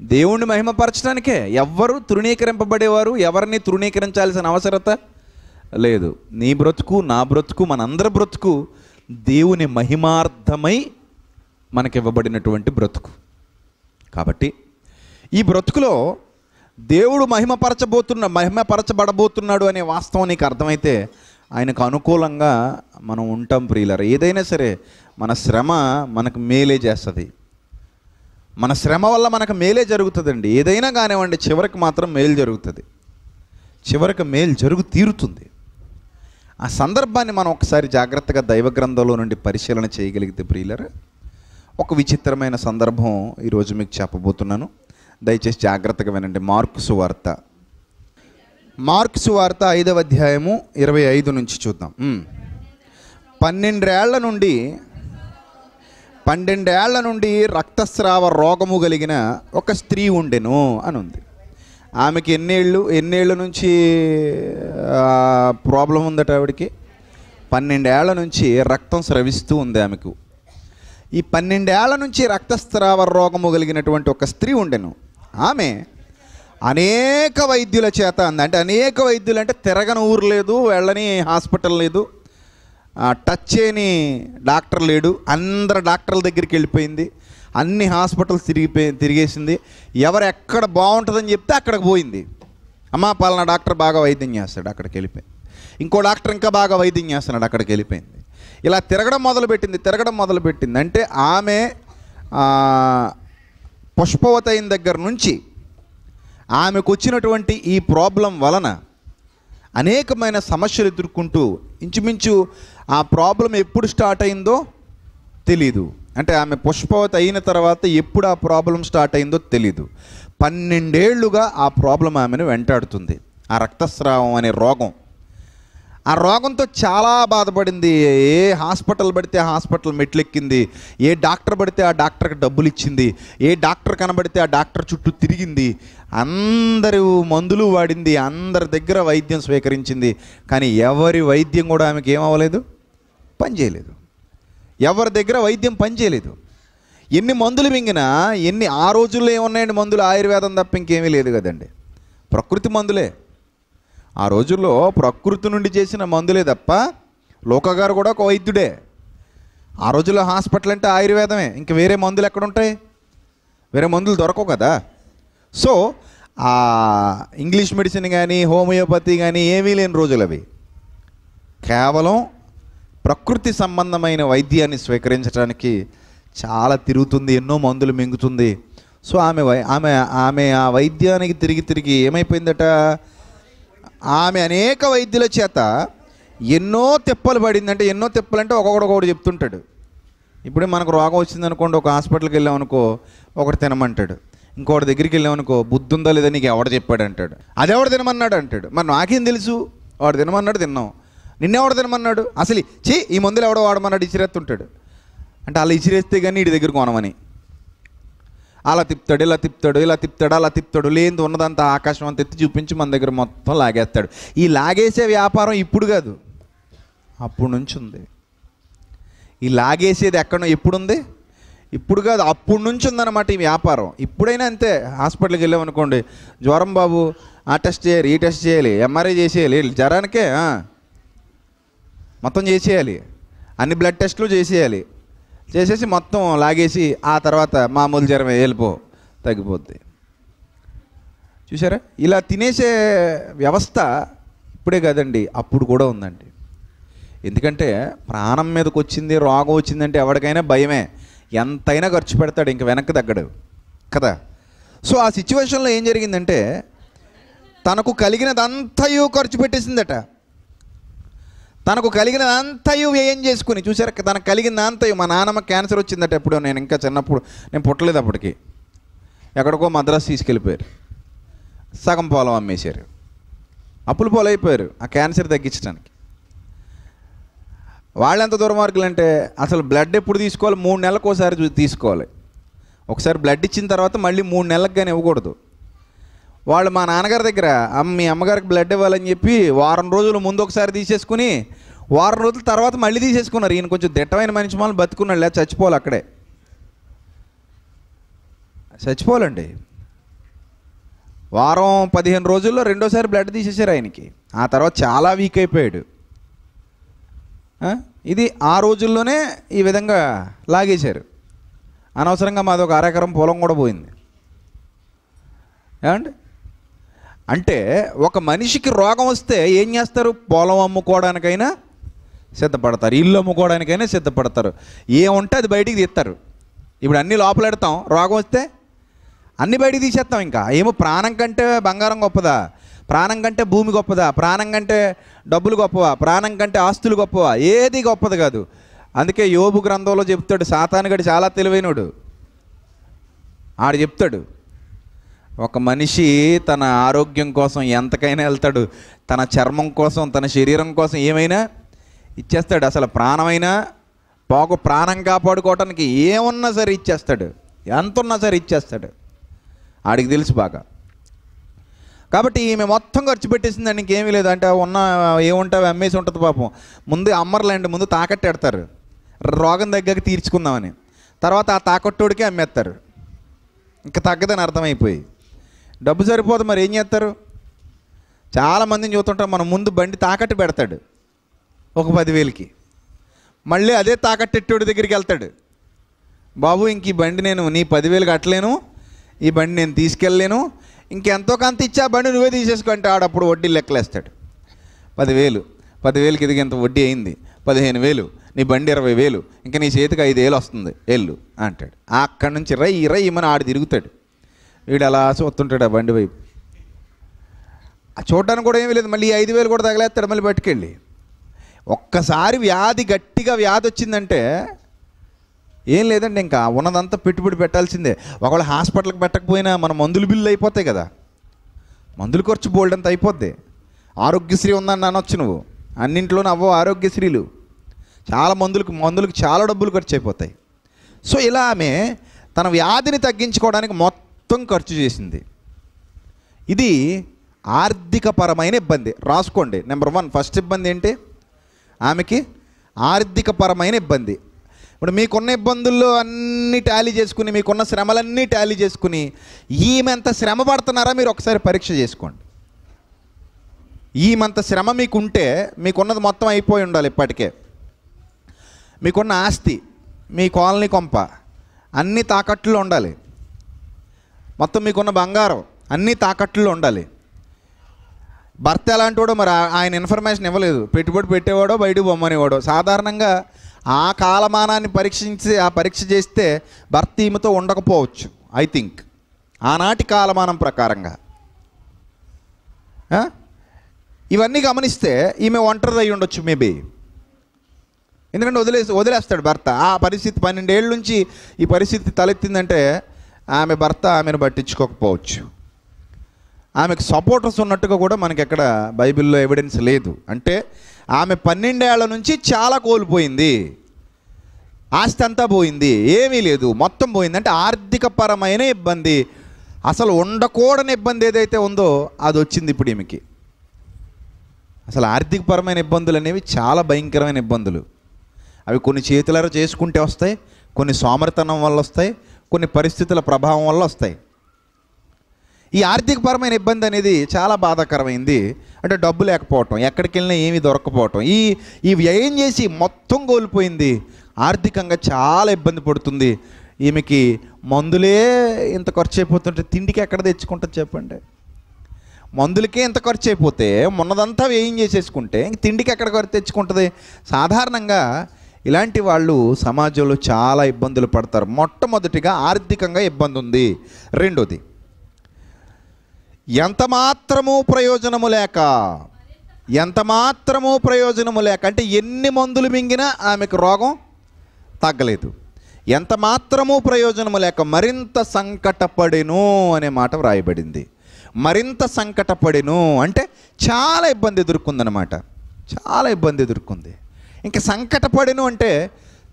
దేవుణ్ణి మహిమపరచడానికే ఎవ్వరు తృణీకరింపబడేవారు ఎవరిని తృణీకరించాల్సిన అవసరత లేదు. నీ బ్రతుకు నా బ్రతుకు మనందరి బ్రతుకు దేవుని మహిమార్థమై మనకి ఇవ్వబడినటువంటి బ్రతుకు. కాబట్టి ఈ బ్రతుకులో దేవుడు మహిమపరచబోతున్న మహిమపరచబడబోతున్నాడు అనే వాస్తవం నీకు అర్థమైతే ఆయనకు అనుకూలంగా మనం ఉంటాం ప్రియులరు. ఏదైనా సరే మన శ్రమ మనకు మేలే చేస్తుంది. మన శ్రమ వల్ల మనకు మేలే జరుగుతుందండి. ఏదైనా కానివ్వండి చివరికి మాత్రం మేలు జరుగుతుంది. చివరికి మేలు జరుగు తీరుతుంది. ఆ సందర్భాన్ని మనం ఒకసారి జాగ్రత్తగా దైవ గ్రంథంలో నుండి పరిశీలన చేయగలిగితే ప్రియులరు ఒక విచిత్రమైన సందర్భం ఈరోజు మీకు చెప్పబోతున్నాను. దయచేసి జాగ్రత్తగా వినండి. మార్కు సువార్త. మార్క్సు వార్త ఐదవ అధ్యాయము ఇరవై ఐదు నుంచి చూద్దాం. పన్నెండేళ్ళ నుండి పన్నెండేళ్ళ నుండి రక్తస్రావ రోగము కలిగిన ఒక స్త్రీ ఉండెను అని ఉంది ఆమెకి ఎన్నేళ్ళు ఎన్నేళ్ళ నుంచి ప్రాబ్లం ఉందట ఆవిడకి. పన్నెండేళ్ళ నుంచి రక్తం స్రవిస్తూ ఉంది ఆమెకు. ఈ పన్నెండేళ్ళ నుంచి రక్తస్రావ రోగము కలిగినటువంటి ఒక స్త్రీ ఉండెను. ఆమె అనేక వైద్యుల చేత అంది. అంటే అనేక వైద్యులు అంటే తిరగని ఊరు లేదు వెళ్ళని హాస్పిటల్ లేదు టచ్ చేయని డాక్టర్ లేడు. అందరు డాక్టర్ల దగ్గరికి వెళ్ళిపోయింది. అన్ని హాస్పిటల్స్ తిరిగిపోయి తిరిగేసింది. ఎవరు ఎక్కడ బాగుంటుందని చెప్తే అక్కడికి పోయింది. అమ్మా పాలన డాక్టర్ బాగా వైద్యం చేస్తాడు అక్కడికి వెళ్ళిపోయింది ఇంకో డాక్టర్ ఇంకా బాగా వైద్యం చేస్తున్నాడు అక్కడికి వెళ్ళిపోయింది. ఇలా తిరగడం మొదలుపెట్టింది తిరగడం మొదలుపెట్టింది. అంటే ఆమె ఆ, అయిన దగ్గర నుంచి ఆమెకు వచ్చినటువంటి ఈ ప్రాబ్లం వలన అనేకమైన సమస్యలు ఎదుర్కొంటూ ఇంచుమించు ఆ ప్రాబ్లం ఎప్పుడు స్టార్ట్ అయిందో తెలీదు. అంటే ఆమె పుష్పవతి అయిన తర్వాత ఎప్పుడు ఆ ప్రాబ్లం స్టార్ట్ అయిందో తెలీదు. పన్నెండేళ్ళుగా ఆ ప్రాబ్లం ఆమెను వెంటాడుతుంది. ఆ రక్తస్రావం అనే రోగం. ఆ రోగంతో చాలా బాధపడింది. ఏ హాస్పిటల్ పడితే ఆ హాస్పిటల్ మెట్లెక్కింది. ఏ డాక్టర్ పడితే ఆ డాక్టర్కి డబ్బులు ఇచ్చింది ఏ డాక్టర్ కనబడితే ఆ డాక్టర్ చుట్టూ తిరిగింది. అందరి మందులు వాడింది. అందరి దగ్గర వైద్యం స్వీకరించింది. కానీ ఎవరి వైద్యం కూడా ఆమెకి ఏమవ్వలేదు? పనిచేయలేదు. ఎవరి దగ్గర వైద్యం పనిచేయలేదు ఎన్ని మందులు మింగినా ఎన్ని ఆ రోజుల్లో ఏమున్నాయండి మందులు? ఆయుర్వేదం తప్ప ఇంకేమీ లేదు కదండి. ప్రకృతి మందులే. ఆ రోజుల్లో ప్రకృతి నుండి చేసిన మందులే తప్ప లోకగారు కూడా ఒక వైద్యుడే. ఆ రోజుల్లో హాస్పిటల్ అంటే ఆయుర్వేదమే. ఇంక వేరే మందులు ఎక్కడ ఉంటాయి? వేరే మందులు దొరకవు కదా. సో ఆ ఇంగ్లీష్ మెడిసిన్ కానీ హోమియోపతి కానీ ఏమీ లేని రోజులు అవి. కేవలం ప్రకృతి సంబంధమైన వైద్యాన్ని స్వీకరించడానికి చాలా తిరుగుతుంది ఎన్నో మందులు మింగుతుంది. సో ఆమె వై ఆమె ఆమె ఆ వైద్యానికి తిరిగి తిరిగి ఏమైపోయిందట? ఆమె అనేక వైద్యుల చేత ఎన్నో తిప్పలు పడిందంటే ఎన్నో తిప్పలు అంటే ఒక్కొక్కడు ఒకటి చెప్తుంటాడు. ఇప్పుడే మనకు రోగం వచ్చిందనుకోండి ఒక హాస్పిటల్కి వెళ్ళామనుకో ఒకటి తినమంటాడు. ఇంకోటి దగ్గరికి వెళ్ళామనుకో బుద్ధి ఉందా లేదా నీకు ఎవడ చెప్పాడు అంటాడు అదెవడు తినమన్నాడు అంటాడు మరి నాకేం తెలుసు? వాడు తినమన్నాడు తిన్నాం. నిన్నెవడు తినమన్నాడు? అసలు చీ ఈ మందులు ఎవడో వాడమన్నాడు? ఇచ్చిరెత్తుంటాడు అంటే అలా ఇచ్చిరేస్తే కానీ ఇటు దగ్గర కొనమని. అలా తిప్పుతాడు ఇలా తిప్పుతాడు ఇలా తిప్పుతాడు అలా తిప్పుతాడు. లేనిది ఉన్నదంతా ఆకాశం అంత ఎత్తి చూపించి మన దగ్గర మొత్తం లాగేస్తాడు. ఈ లాగేసే వ్యాపారం ఇప్పుడు కాదు. అప్పుడు నుంచి ఉంది. ఈ లాగేసేది ఎక్కడో ఎప్పుడుంది? ఇప్పుడు కాదు అప్పుడు నుంచి ఉందన్నమాట ఈ వ్యాపారం. ఇప్పుడైనా అంతే. హాస్పిటల్కి వెళ్ళామనుకోండి జ్వరం బాబు ఆ టెస్ట్ చేయాలి ఈ టెస్ట్ చేయాలి ఎంఆర్ఐ చేసేయాలి జ్వరానికే మొత్తం చేసేయాలి. అన్ని బ్లడ్ టెస్ట్లు చేసేయాలి. చేసేసి మొత్తం లాగేసి ఆ తర్వాత మామూలు జ్వరం వెళ్ళిపో తగ్గిపోద్ది. చూసారా ఇలా తినేసే వ్యవస్థ ఇప్పుడే కదండి అప్పుడు కూడా ఉందండి. ఎందుకంటే ప్రాణం మీదకి వచ్చింది రోగం వచ్చిందంటే ఎవరికైనా భయమే. ఎంతైనా ఖర్చు పెడతాడు ఇంక వెనక్కి తగ్గడు. కదా? సో ఆ సిచ్యువేషన్లో ఏం జరిగిందంటే తనకు కలిగినదంతయు ఖర్చు పెట్టేసిందట. తనకు కలిగినదంతయు వ్యయం చేసుకుని చూసారా? తనకు కలిగినదంతయు మా నాన్నమ్మ క్యాన్సర్ వచ్చిందట ఎప్పుడో. నేను ఇంకా చిన్నప్పుడు నేను పుట్టలేదు అప్పటికి. ఎక్కడికో మద్రాసు తీసుకెళ్ళిపోయారు. సగం పొలం అమ్మేశారు. అప్పులు పొలైపోయారు ఆ క్యాన్సర్ తగ్గించడానికి. వాళ్ళు ఎంత దుర్మార్గులు అంటే అసలు బ్లడ్ ఎప్పుడు తీసుకోవాలి? మూడు నెలలకు ఒకసారి తీసుకోవాలి. ఒకసారి బ్లడ్ ఇచ్చిన తర్వాత మళ్ళీ మూడు నెలలకు కానీ ఇవ్వకూడదు. వాళ్ళు మా నాన్నగారి దగ్గర మీ అమ్మగారికి బ్లడ్ ఇవ్వాలని చెప్పి వారం రోజులు ముందు ఒకసారి తీసేసుకుని వారం రోజుల తర్వాత మళ్ళీ తీసేసుకున్నారు. ఈయన కొంచెం దిట్టమైన మనిషి మనం బతుకున్నాడు. లేదా చచ్చిపోవాలి అక్కడే. చచ్చిపోవాలండి. వారం పదిహేను రోజుల్లో రెండోసారి బ్లడ్ తీసేశారు ఆయనకి. ఆ తర్వాత చాలా వీక్ అయిపోయాడు. ఇది ఆ రోజుల్లోనే ఈ విధంగా లాగేశారు. అనవసరంగా మాది ఒక అరెకరం పొలం కూడా పోయింది. ఏమండి? అంటే ఒక మనిషికి రోగం వస్తే ఏం చేస్తారు? పొలం అమ్ముకోవడానికైనా సిద్ధపడతారు. ఇల్లు అమ్ముకోవడానికైనా సిద్ధపడతారు. ఏముంటే అది బయటికి తీస్తారు. ఇప్పుడు అన్నీ లోపలెడతాం రోగం వస్తే అన్ని బయటికి తీసేస్తాం ఇంకా. ఏమో ప్రాణం కంటే బంగారం గొప్పదా? ప్రాణం కంటే భూమి గొప్పదా? ప్రాణం కంటే డబ్బులు గొప్పవా? ప్రాణం కంటే ఆస్తులు గొప్పవా? ఏది గొప్పది కాదు. అందుకే యోబు గ్రంథంలో చెప్తాడు. సాతానుగడు చాలా తెలివైనడు. ఆడు చెప్తాడు. ఒక మనిషి తన ఆరోగ్యం కోసం ఎంతకైనా వెళ్తాడు తన చర్మం కోసం తన శరీరం కోసం ఏమైనా ఇచ్చేస్తాడు. అసలు ప్రాణమైనా పోక ప్రాణం కాపాడుకోవటానికి ఏమున్నా సరే ఇచ్చేస్తాడు. ఎంత ఉన్నా సరే ఇచ్చేస్తాడు. ఆడికి తెలుసు బాగా. కాబట్టి ఈమె మొత్తం ఖర్చు పెట్టేసింది ఇంకేమీ లేదు. అంటే ఉన్న ఏముంటావు అమ్మేసి ఉంటుంది పాపం. ముందు అమ్మర్లేండి ముందు తాకట్టు పెడతారు. రోగం దగ్గరికి తీర్చుకుందామని. తర్వాత ఆ తాకట్టుడికి అమ్మేస్తారు. ఇంకా తగ్గదని అర్థమైపోయి. డబ్బు సరిపోదు మరి ఏం చేస్తారు? చాలామందిని చూస్తుంటాం మనం ముందు బండి తాకట్టు పెడతాడు ఒక పదివేలకి. మళ్ళీ అదే తాకట్టెట్టోడి దగ్గరికి వెళ్తాడు. బాబు ఇంక ఈ బండి నేను నీ పదివేలు కట్టలేను ఈ బండి నేను తీసుకెళ్ళలేను ఇంకెంతో కంత ఇచ్చా బండి నువ్వే తీసేసుకుంటే ఆడప్పుడు వడ్డీ లెక్కలేస్తాడు. పదివేలు పదివేలకి ఇది ఇంత వడ్డీ అయింది పదిహేను వేలు నీ బండి ఇరవై వేలు ఇంకా నీ చేతికి ఐదు వేలు వస్తుంది వెళ్ళు అంటాడు. అక్కడి నుంచి రై రై ఇమ్మని ఆడు తిరుగుతాడు. వీడు అలా చూస్తుంటాడు ఆ బండి వైపు. ఆ చూడడానికి కూడా ఏమీ లేదు. మళ్ళీ ఐదు వేలు కూడా తగలేస్తాడు మళ్ళీ పట్టుకెళ్ళి ఒక్కసారి వ్యాధి గట్టిగా వ్యాధి వచ్చిందంటే ఏం లేదండి ఇంకా. ఉన్నదంతా పెట్టుబడి పెట్టాల్సిందే. ఒకవేళ హాస్పిటల్కి పెట్టకపోయినా మన మందులు బిల్లు అయిపోతాయి కదా. మందులు ఖర్చు బోల్డంత అయిపోద్ది. ఆరోగ్యశ్రీ ఉందని అనొచ్చు నువ్వు. అన్నింట్లోనూ అవ్వవు ఆరోగ్యశ్రీలు. చాలా మందులకు మందులకు చాలా డబ్బులు ఖర్చు అయిపోతాయి. సో ఇలా ఆమె తన వ్యాధిని తగ్గించుకోవడానికి మొత్తం మొత్తం ఖర్చు చేసింది. ఇది ఆర్థికపరమైన ఇబ్బంది. రాసుకోండి. నెంబర్ వన్ ఫస్ట్ ఇబ్బంది ఏంటి? ఆమెకి ఆర్థికపరమైన ఇబ్బంది. ఇప్పుడు మీకున్న ఇబ్బందుల్లో అన్నీ టాలీ చేసుకుని మీకున్న శ్రమలన్నీ టాలీ చేసుకుని ఈమెంత శ్రమ పడుతున్నారా మీరు ఒకసారి పరీక్ష చేసుకోండి. ఈమెంత శ్రమ మీకుంటే మీకున్నది మొత్తం అయిపోయి ఉండాలి ఇప్పటికే. మీకున్న ఆస్తి మీ కాలనీ కొంప అన్ని తాకట్టులో ఉండాలి. మొత్తం మీకున్న బంగారం అన్నీ తాకట్టులో ఉండాలి. భర్త ఎలాంటివాడో మరి ఆయన ఇన్ఫర్మేషన్ ఇవ్వలేదు. పెట్టుబడి పెట్టేవాడో బయటకు బొమ్మనేవాడో సాధారణంగా ఆ కాలమానాన్ని పరీక్షించి ఆ పరీక్ష చేస్తే భర్త ఈమెతో ఉండకపోవచ్చు ఐ థింక్ ఆనాటి కాలమానం ప్రకారంగా. ఇవన్నీ గమనిస్తే ఈమె ఒంటరిది అయి ఉండొచ్చు మేబీ ఎందుకంటే వదిలేసి వదిలేస్తాడు భర్త. ఆ పరిస్థితి పన్నెండేళ్ళ నుంచి ఈ పరిస్థితి తలెత్తిందంటే ఆమె భర్త ఆమెను పట్టించుకోకపోవచ్చు. ఆమెకు సపోర్టర్స్ ఉన్నట్టుగా కూడా మనకి ఎక్కడ బైబిల్లో ఎవిడెన్స్ లేదు. అంటే ఆమె పన్నెండేళ్ళ నుంచి చాలా కోల్పోయింది. ఆస్తి అంతా పోయింది. ఏమీ లేదు. మొత్తం పోయింది. అంటే ఆర్థికపరమైన ఇబ్బంది. అసలు ఉండకూడని ఇబ్బంది ఏదైతే ఉందో అది వచ్చింది ఇప్పుడు ఈమెకి. అసలు ఆర్థికపరమైన ఇబ్బందులు అనేవి చాలా భయంకరమైన ఇబ్బందులు. అవి కొన్ని చేతులారా చేసుకుంటే వస్తాయి. కొన్ని సోమరితనం వల్ల వస్తాయి. కొన్ని పరిస్థితుల ప్రభావం వల్ల వస్తాయి. ఈ ఆర్థికపరమైన ఇబ్బంది అనేది చాలా బాధాకరమైంది. అంటే డబ్బు లేకపోవటం ఎక్కడికి వెళ్ళినా ఏమీ దొరకపోవటం. ఈ ఈ వ్యయం చేసి మొత్తం కోల్పోయింది. ఆర్థికంగా చాలా ఇబ్బంది పడుతుంది. ఈమెకి మందులే ఇంత ఖర్చు అయిపోతుంటే తిండికి ఎక్కడ తెచ్చుకుంటుంది చెప్పండి. మందులకే ఇంత ఖర్చు అయిపోతే మొన్నదంతా వ్యయం చేసేసుకుంటే ఇంక తిండికి ఎక్కడ ఖర్చు తెచ్చుకుంటుంది? సాధారణంగా ఇలాంటి వాళ్ళు సమాజంలో చాలా ఇబ్బందులు పడతారు. మొట్టమొదటిగా ఆర్థికంగా ఇబ్బంది ఉంది. రెండోది ఎంత మాత్రము ప్రయోజనము లేక ఎంత మాత్రము ప్రయోజనము లేక అంటే ఎన్ని మందులు మింగినా ఆమెకు రోగం తగ్గలేదు. ఎంత మాత్రము ప్రయోజనము లేక మరింత సంకటపడెను అనే మాట వ్రాయబడింది. మరింత సంకటపడెను అంటే చాలా ఇబ్బంది ఎదుర్కొందనమాట చాలా ఇబ్బంది ఎదుర్కొంది. ఇంకా సంకటపడెను అంటే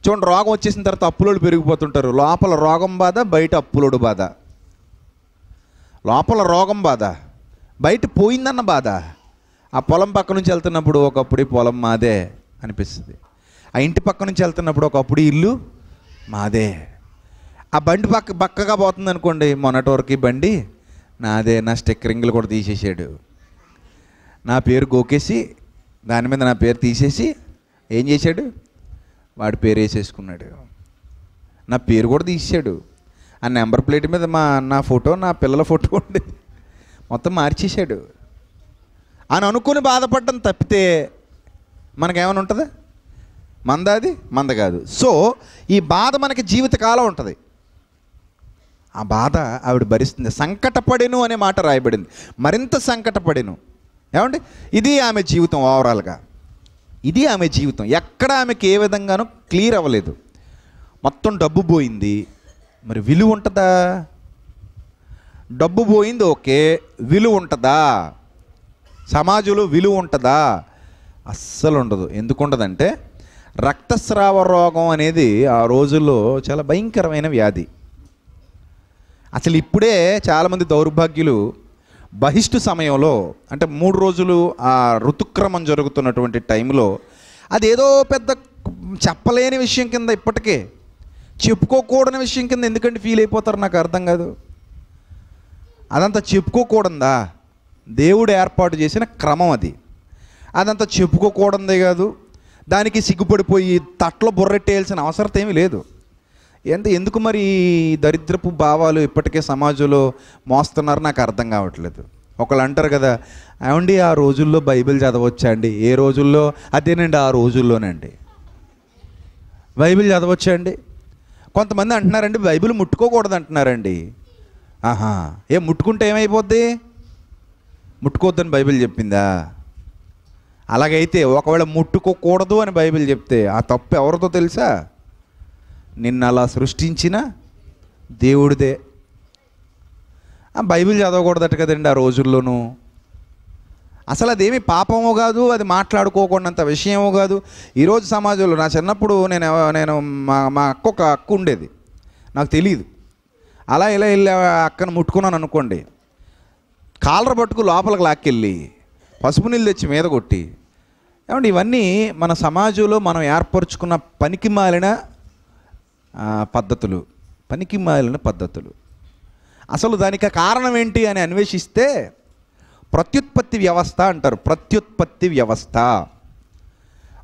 చూడండి రోగం వచ్చేసిన తర్వాత అప్పులోడు పెరిగిపోతుంటారు. లోపల రోగం బాధ బయట అప్పులోడు బాధ. లోపల రోగం బాధ బయట పోయిందన్న బాధ. ఆ పొలం పక్క నుంచి వెళ్తున్నప్పుడు ఒకప్పుడు ఈ పొలం మాదే అనిపిస్తుంది. ఆ ఇంటి పక్క నుంచి వెళ్తున్నప్పుడు ఒకప్పుడు ఇల్లు మాదే. ఆ బండి పక్క పక్కగా పోతుంది అనుకోండి మొన్నటి వరకు బండి నాదే నా స్టిక్కరింగ్లు కూడా తీసేసాడు. నా పేరు గోకేసి దాని మీద నా పేరు తీసేసి ఏం చేశాడు? వాడి పేరు వేసేసుకున్నాడు. నా పేరు కూడా తీసాడు ఆ నెంబర్ ప్లేట్ మీద మా నా ఫోటో నా పిల్లల ఫోటో ఉండేది మొత్తం మార్చేశాడు. అని అనుకుని బాధపడడం తప్పితే మనకేమైనా ఉంటుందా? మందాది మంద కాదు. సో ఈ బాధ మనకి జీవితకాలం ఉంటుంది. ఆ బాధ ఆవిడ భరిస్తుంది. సంకటపడెను అనే మాట రాయబడింది. మరింత సంకటపడెను. ఏమండి? ఇది ఆమె జీవితం ఓవరాల్గా ఇది ఆమె జీవితం. ఎక్కడ ఆమెకి ఏ విధంగానూ క్లియర్ అవ్వలేదు. మొత్తం డబ్బు పోయింది. మరి విలువ ఉంటుందా? డబ్బు పోయింది ఓకే. విలువ ఉంటుందా? సమాజంలో విలువ ఉంటుందా? అస్సలు ఉండదు. ఎందుకు ఉండదంటే రక్తస్రావ రోగం అనేది ఆ రోజుల్లో చాలా భయంకరమైన వ్యాధి. అసలు ఇప్పుడే చాలామంది దౌర్భాగ్యులు బహిష్టు సమయంలో అంటే మూడు రోజులు ఆ ఋతుక్రమం జరుగుతున్నటువంటి టైంలో అదేదో పెద్ద చెప్పలేని విషయం కింద ఇప్పటికే చెప్పుకోకూడని విషయం కింద ఎందుకంటే ఫీల్ అయిపోతారు నాకు అర్థం కాదు. అదంతా చెప్పుకోకూడదా? దేవుడు ఏర్పాటు చేసిన క్రమం అది. అదంతా చెప్పుకోకూడదే కాదు. దానికి సిగ్గుపడిపోయి తట్లో బుర్రెట్టేయాల్సిన అవసరం ఏమీ లేదు. ఎంత ఎందుకు మరి దరిద్రపు భావాలు ఇప్పటికే సమాజంలో మోస్తున్నారు నాకు అర్థం కావట్లేదు. ఒకళ్ళు అంటారు కదా ఏమండి ఆ రోజుల్లో బైబిల్ చదవచ్చా అండి? ఏ రోజుల్లో? అదేనండి ఆ రోజుల్లోనండి బైబిల్ చదవచ్చా అండి? కొంతమంది అంటున్నారండి బైబిల్ ముట్టుకోకూడదు అంటున్నారండి ఆహా ఏ ముట్టుకుంటే ఏమైపోద్ది? ముట్టుకోవద్దని బైబిల్ చెప్పిందా? అలాగైతే ఒకవేళ ముట్టుకోకూడదు అని బైబిల్ చెప్తే ఆ తప్పు ఎవరితో తెలుసా? నిన్ను అలా సృష్టించిన దేవుడిదే. బైబిల్ చదవకూడదట కదండి ఆ రోజుల్లోనూ. అసలు అదేమి పాపమో కాదు అది మాట్లాడుకోకుండాంత విషయమో కాదు. ఈరోజు సమాజంలో నా చిన్నప్పుడు నేను నేను మా మా అక్క ఒక అక్క ఉండేది. నాకు తెలియదు అలా ఇలా వెళ్ళి అక్కను ముట్టుకున్నాను అనుకోండి. కాలర పట్టుకు లోపలికి లాక్కెళ్ళి పసుపు నీళ్ళు తెచ్చి మీద కొట్టి. ఏమంటే ఇవన్నీ మన సమాజంలో మనం ఏర్పరచుకున్న పనికి మాలిన పద్ధతులు పనికి మాలిన పద్ధతులు. అసలు దానికి కారణం ఏంటి అని అన్వేషిస్తే ప్రత్యుత్పత్తి వ్యవస్థ అంటారు. ప్రత్యుత్పత్తి వ్యవస్థ.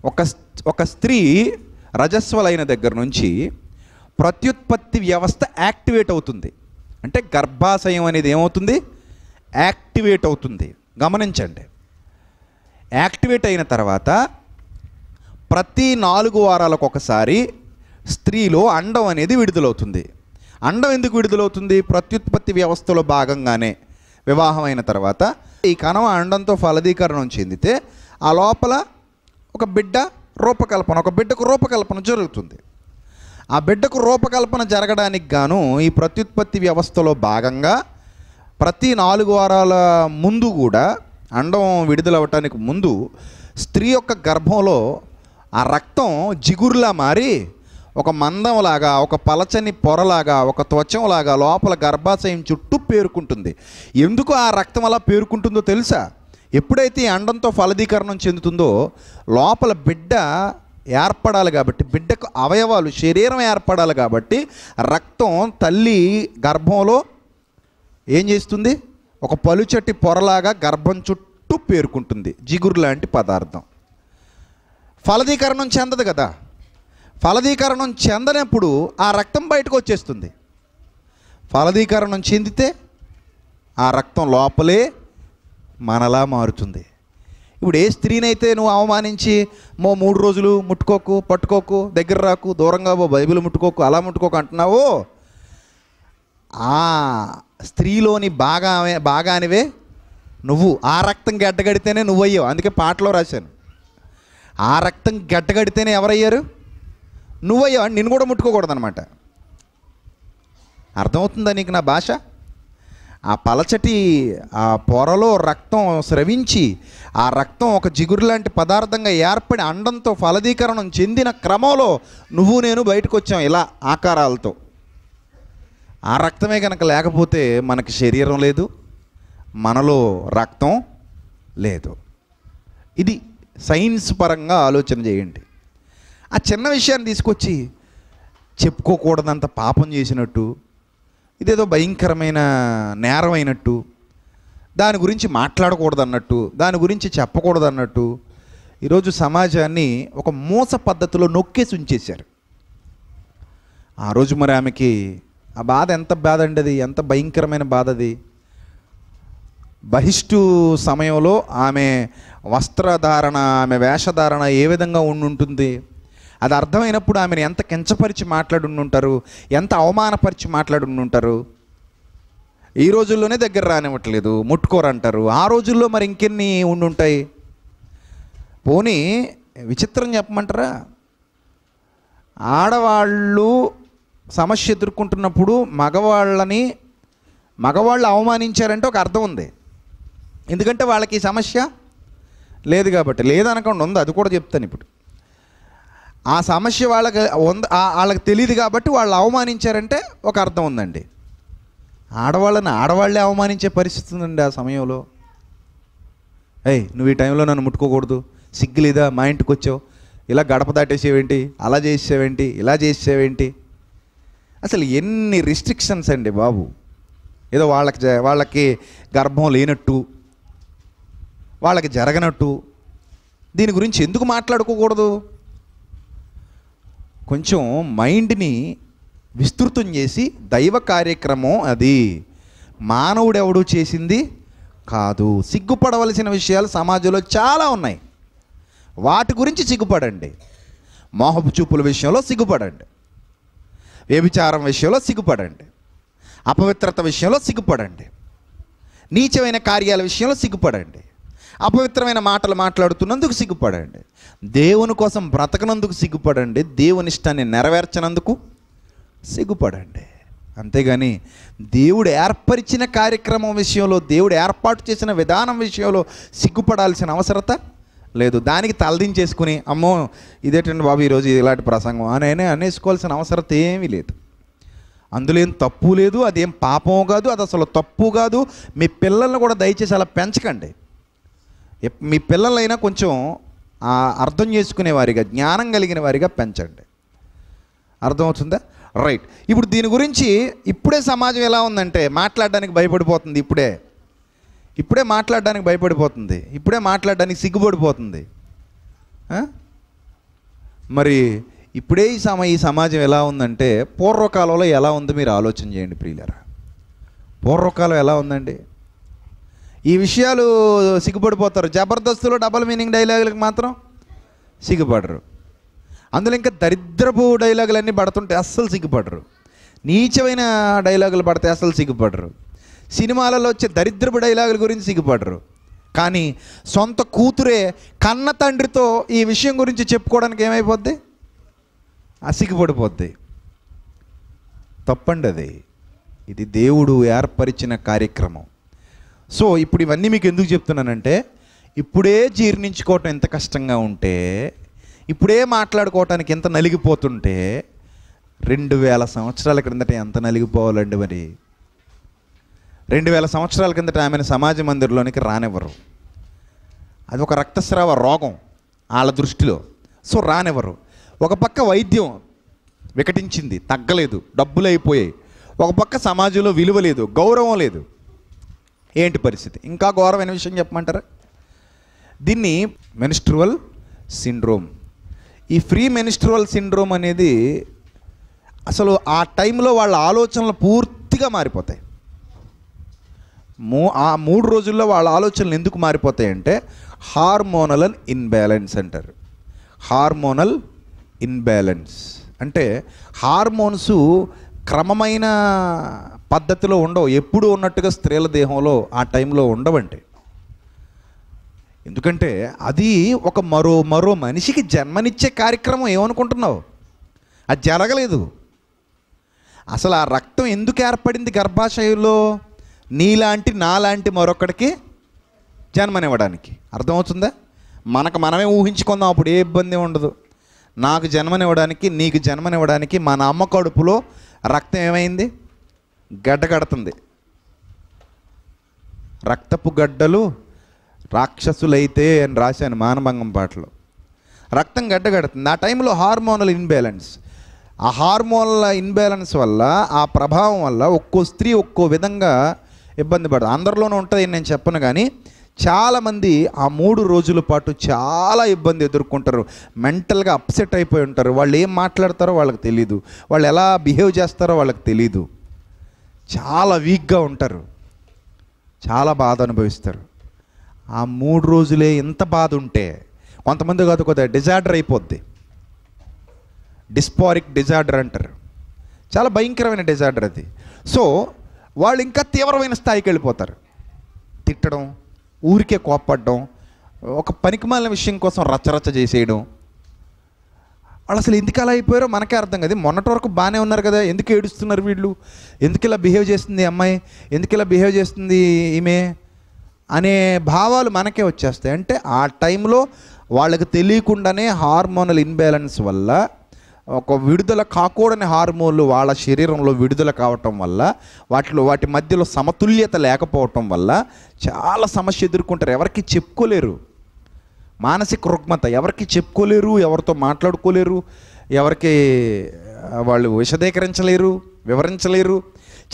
ఒక స్- ఒక స్త్రీ రజస్వలైన దగ్గర నుంచి ప్రత్యుత్పత్తి వ్యవస్థ యాక్టివేట్ అవుతుంది. అంటే గర్భాశయం అనేది ఏమవుతుంది? యాక్టివేట్ అవుతుంది. గమనించండి. యాక్టివేట్ అయిన తర్వాత ప్రతి నాలుగు వారాలకు ఒకసారి స్త్రీలో అండం అనేది విడుదలవుతుంది. అండం ఎందుకు విడుదలవుతుంది? ప్రత్యుత్పత్తి వ్యవస్థలో భాగంగానే. వివాహం అయిన తర్వాత ఈ కణం అండంతో ఫలదీకరణం చెందితే ఆ లోపల ఒక బిడ్డ రూపకల్పన ఒక బిడ్డకు రూపకల్పన జరుగుతుంది. ఆ బిడ్డకు రూపకల్పన జరగడానికి గాను ఈ ప్రత్యుత్పత్తి వ్యవస్థలో భాగంగా ప్రతి నాలుగు వారాల ముందు కూడా అండం విడుదలవటానికి ముందు స్త్రీ యొక్క గర్భంలో ఆ రక్తం జిగురులా మారి ఒక మందంలాగా ఒక పలచని పొరలాగా ఒక త్వచంలాగా లోపల గర్భాశయం చుట్టూ పేరుకుంటుంది. ఎందుకు ఆ రక్తం అలా పేరుకుంటుందో తెలుసా? ఎప్పుడైతే అండంతో ఫలదీకరణం చెందుతుందో లోపల బిడ్డ ఏర్పడాలి కాబట్టి బిడ్డకు అవయవాలు శరీరం ఏర్పడాలి కాబట్టి రక్తం తల్లి గర్భంలో ఏం చేస్తుంది? ఒక పలుచటి పొరలాగా గర్భం చుట్టూ పేరుకుంటుంది. జిగురు లాంటి పదార్థం. ఫలదీకరణం చెందదు కదా? ఫలదీకరణం చెందనప్పుడు ఆ రక్తం బయటకు వచ్చేస్తుంది. ఫలదీకరణం చెందితే ఆ రక్తం లోపలే మనలా మారుతుంది. ఇప్పుడు ఏ స్త్రీనైతే నువ్వు అవమానించి మో మూడు రోజులు ముట్టుకోకు పట్టుకోకు దగ్గర రాకు దూరంగా పో బైబిల్ ముట్టుకోకు అలా ముట్టుకోకు అంటున్నావో ఆ స్త్రీలోని బాగా బాగానివే నువ్వు. ఆ రక్తం గడ్డగడితేనే నువ్వయ్యావు. అందుకే పాటలో రాశాను. ఆ రక్తం గడ్డగడితేనే ఎవరయ్యారు? నువ్వయ్యా నేను నిన్ను కూడా ముట్టుకోకూడదు అనమాట అర్థమవుతుందా నీకు నా భాష? ఆ పలచటి ఆ పొరలో రక్తం స్రవించి ఆ రక్తం ఒక జిగురు లాంటి పదార్థంగా ఏర్పడి అండంతో ఫలదీకరణం చెందిన క్రమంలో నువ్వు నేను బయటకు వచ్చాం ఇలా ఆకారాలతో. ఆ రక్తమే కనుక లేకపోతే మనకి శరీరం లేదు మనలో రక్తం లేదు. ఇది సైన్స్ పరంగా ఆలోచన చేయండి. ఆ చిన్న విషయాన్ని తీసుకొచ్చి చెప్పుకోకూడదంత పాపం చేసినట్టు ఇదేదో భయంకరమైన నేరం అయినట్టు దాని గురించి మాట్లాడకూడదన్నట్టు దాని గురించి చెప్పకూడదన్నట్టు ఈరోజు సమాజాన్ని ఒక మోస పద్ధతిలో నొక్కేసి ఉంచేశారు. ఆ రోజు మరి ఆమెకి ఆ బాధ ఎంత బాధ అండి అది ఎంత భయంకరమైన బాధ అది బహిష్టు సమయంలో ఆమె వస్త్రధారణ ఆమె వేషధారణ ఏ విధంగా ఉండుంటుంది? అది అర్థమైనప్పుడు ఆమెను ఎంత కించపరిచి మాట్లాడుంటారు ఎంత అవమానపరిచి మాట్లాడుంటారు ఈ రోజుల్లోనే దగ్గర రానివ్వట్లేదు ముట్టుకోరంటారు. ఆ రోజుల్లో మరి ఇంకెన్ని ఉండుంటాయి? పోనీ విచిత్రం చెప్పమంటారా? ఆడవాళ్ళు సమస్య ఎదుర్కొంటున్నప్పుడు మగవాళ్ళని మగవాళ్ళు అవమానించారంటే ఒక అర్థం ఉంది. ఎందుకంటే వాళ్ళకి ఈ సమస్య లేదు కాబట్టి లేదనకుండా ఉంది. అది కూడా చెప్తాను ఇప్పుడు. ఆ సమస్య వాళ్ళకి ఉంది వాళ్ళకి తెలియదు కాబట్టి వాళ్ళు అవమానించారంటే ఒక అర్థం ఉందండి. ఆడవాళ్ళని ఆడవాళ్ళే అవమానించే పరిస్థితి ఉందండి ఆ సమయంలో. ఏయ్ నువ్వు ఈ టైంలో నన్ను ముట్టుకోకూడదు. సిగ్గులేదా మా ఇంటికి వచ్చావు. ఇలా గడప దాటేసేవేంటి? అలా చేసేవేంటి? ఇలా చేసేవేంటి? అసలు ఎన్ని రిస్ట్రిక్షన్స్ అండి బాబు. ఏదో వాళ్ళకి వాళ్ళకి గర్భం లేనట్టు వాళ్ళకి జరగనట్టు. దీని గురించి ఎందుకు మాట్లాడుకోకూడదు? కొంచెం మైండ్ని విస్తృతం చేసి దైవ కార్యక్రమం అది. మానవుడెవడు చేసింది? కాదు. సిగ్గుపడవలసిన విషయాలు సమాజంలో చాలా ఉన్నాయి. వాటి గురించి సిగ్గుపడండి. మోహపు చూపుల విషయంలో సిగ్గుపడండి. వ్యభిచారం విషయంలో సిగ్గుపడండి. అపవిత్రత విషయంలో సిగ్గుపడండి. నీచమైన కార్యాల విషయంలో సిగ్గుపడండి. అపవిత్రమైన మాటలు మాట్లాడుతున్నందుకు సిగ్గుపడండి. దేవుని కోసం బ్రతకనందుకు సిగ్గుపడండి. దేవుని ఇష్టాన్ని నెరవేర్చనందుకు సిగ్గుపడండి. అంతేగాని దేవుడు ఏర్పరిచిన కార్యక్రమం విషయంలో దేవుడు ఏర్పాటు చేసిన విధానం విషయంలో సిగ్గుపడాల్సిన అవసరత లేదు. దానికి తలదించేసుకుని అమ్మో ఇదేటండి బాబు ఈరోజు ఇలాంటి ప్రసంగం అని అనేసుకోవాల్సిన అవసరత ఏమీ లేదు. అందులో ఏం తప్పు లేదు అదేం పాపం కాదు అది అసలు తప్పు కాదు. మీ పిల్లల్ని కూడా దయచేసి అలా పెంచకండి. మీ పిల్లలైనా కొంచెం అర్థం చేసుకునే వారిగా జ్ఞానం కలిగిన వారిగా పెంచండి. అర్థమవుతుందా? రైట్. ఇప్పుడు దీని గురించి ఇప్పుడే సమాజం ఎలా ఉందంటే మాట్లాడడానికి భయపడిపోతుంది ఇప్పుడే. ఇప్పుడే మాట్లాడడానికి భయపడిపోతుంది. ఇప్పుడే మాట్లాడడానికి సిగ్గుపడిపోతుంది. మరి ఇప్పుడే ఈ సమ ఈ సమాజం ఎలా ఉందంటే పూర్వకాలంలో ఎలా ఉందో మీరు ఆలోచన చేయండి ప్రియులరా? పూర్వకాలం ఎలా ఉందండి? ఈ విషయాలు సిగ్గుపడిపోతారు. జబర్దస్తులో డబల్ మీనింగ్ డైలాగులకు మాత్రం సిగ్గుపడరు. అందులో ఇంకా దరిద్రపు డైలాగులన్నీ పడుతుంటే అస్సలు సిగ్గుపడరు. నీచమైన డైలాగులు పడితే అస్సలు సిగ్గుపడరు. సినిమాలలో వచ్చే దరిద్రపు డైలాగుల గురించి సిగ్గుపడరు. కానీ సొంత కూతురే కన్న తండ్రితో ఈ విషయం గురించి చెప్పుకోవడానికి ఏమైపోద్ది? ఆ తప్పండి అది ఇది దేవుడు ఏర్పరిచిన కార్యక్రమం. సో ఇప్పుడు ఇవన్నీ మీకు ఎందుకు చెప్తున్నానంటే ఇప్పుడే జీర్ణించుకోవటం ఎంత కష్టంగా ఉంటే ఇప్పుడే మాట్లాడుకోవటానికి ఎంత నలిగిపోతుంటే రెండు వేల సంవత్సరాల క్రిందట ఎంత నలిగిపోవాలండి మరి? రెండు వేల సంవత్సరాల కిందట ఆమెను సమాజ మందిర్లోనికి రానివ్వరు. అది ఒక రక్తస్రావ రోగం వాళ్ళ దృష్టిలో. సో రానివ్వరు. ఒక పక్క వైద్యం వికటించింది తగ్గలేదు డబ్బులు అయిపోయాయి ఒక పక్క సమాజంలో విలువ లేదు గౌరవం లేదు. ఏంటి పరిస్థితి? ఇంకా ఘోరమైన విషయం చెప్పమంటారా? దీన్ని మెనిస్ట్రువల్ సిండ్రోమ్. ఈ ఫ్రీ మెనిస్ట్రువల్ సిండ్రోమ్ అనేది అసలు ఆ టైంలో వాళ్ళ ఆలోచనలు పూర్తిగా మారిపోతాయి. మూ ఆ మూడు రోజుల్లో వాళ్ళ ఆలోచనలు ఎందుకు మారిపోతాయంటే హార్మోనల్ ఇన్బ్యాలెన్స్ అంటారు. Hormonal imbalance. అంటే హార్మోన్స్ క్రమమైన పద్ధతిలో ఉండవు. ఎప్పుడు ఉన్నట్టుగా స్త్రీల దేహంలో ఆ టైంలో ఉండవండి. ఎందుకంటే అది ఒక మరో మరో మనిషికి జన్మనిచ్చే కార్యక్రమం ఏమనుకుంటున్నావు? అది జరగలేదు. అసలు ఆ రక్తం ఎందుకు ఏర్పడింది గర్భాశయంలో? నీలాంటి నాలాంటి మరొకడికి జన్మనివ్వడానికి. అర్థమవుతుందా? మనకు మనమే ఊహించుకుందాం అప్పుడు ఏ ఇబ్బంది ఉండదు. నాకు జన్మనివ్వడానికి నీకు జన్మనివ్వడానికి మన అమ్మ కడుపులో రక్తం ఏమైంది? గడ్డ కడుతుంది రక్తపు గడ్డలు రాక్షసులైతే అని రాశాను మానభంగం పాటలో. రక్తం గడ్డగడుతుంది. ఆ టైంలో హార్మోనల్ ఇన్బ్యాలెన్స్. ఆ హార్మోన్ల ఇన్బ్యాలెన్స్ వల్ల ఆ ప్రభావం వల్ల ఒక్కో స్త్రీ ఒక్కో విధంగా ఇబ్బంది పడదు అందరిలోనూ ఉంటుంది నేను చెప్పను కానీ చాలామంది ఆ మూడు రోజుల పాటు చాలా ఇబ్బంది ఎదుర్కొంటారు. మెంటల్గా అప్సెట్ అయిపోయి ఉంటారు. వాళ్ళు ఏం మాట్లాడతారో వాళ్ళకి తెలియదు వాళ్ళు ఎలా బిహేవ్ చేస్తారో వాళ్ళకి తెలీదు. చాలా వీక్గా ఉంటారు. చాలా బాధ అనుభవిస్తారు. ఆ మూడు రోజులే ఎంత బాధ ఉంటే కొంతమంది కాదు కొద్దిగా డిజార్డర్ అయిపోద్ది. డిస్పారిక్ డిజార్డర్ అంటారు. చాలా భయంకరమైన డిజార్డర్ అది. సో వాళ్ళు ఇంకా తీవ్రమైన స్థాయికి వెళ్ళిపోతారు. తిట్టడం ఊరికే కోప్పడడం ఒక పనికిమాలిన విషయం కోసం రచ్చరచ్చ చేసేయడం వాళ్ళు అసలు ఎందుకు అలా అయిపోయారో మనకే అర్థం కదా. మొన్నటి వరకు బాగానే ఉన్నారు కదా ఎందుకు ఏడుస్తున్నారు వీళ్ళు? ఎందుకు ఇలా బిహేవ్ చేస్తుంది అమ్మాయి? ఎందుకు ఇలా బిహేవ్ చేస్తుంది ఈమె? అనే భావాలు మనకే వచ్చేస్తాయి. అంటే ఆ టైంలో వాళ్ళకి తెలియకుండానే హార్మోనల్ ఇన్బ్యాలెన్స్ వల్ల ఒక విడుదల కాకూడని హార్మోన్లు వాళ్ళ శరీరంలో విడుదల కావటం వల్ల వాటిలో వాటి మధ్యలో సమతుల్యత లేకపోవటం వల్ల చాలా సమస్య ఎదుర్కొంటారు. ఎవరికి చెప్పుకోలేరు. మానసిక రుగ్మత. ఎవరికి చెప్పుకోలేరు ఎవరితో మాట్లాడుకోలేరు ఎవరికి వాళ్ళు విశదీకరించలేరు వివరించలేరు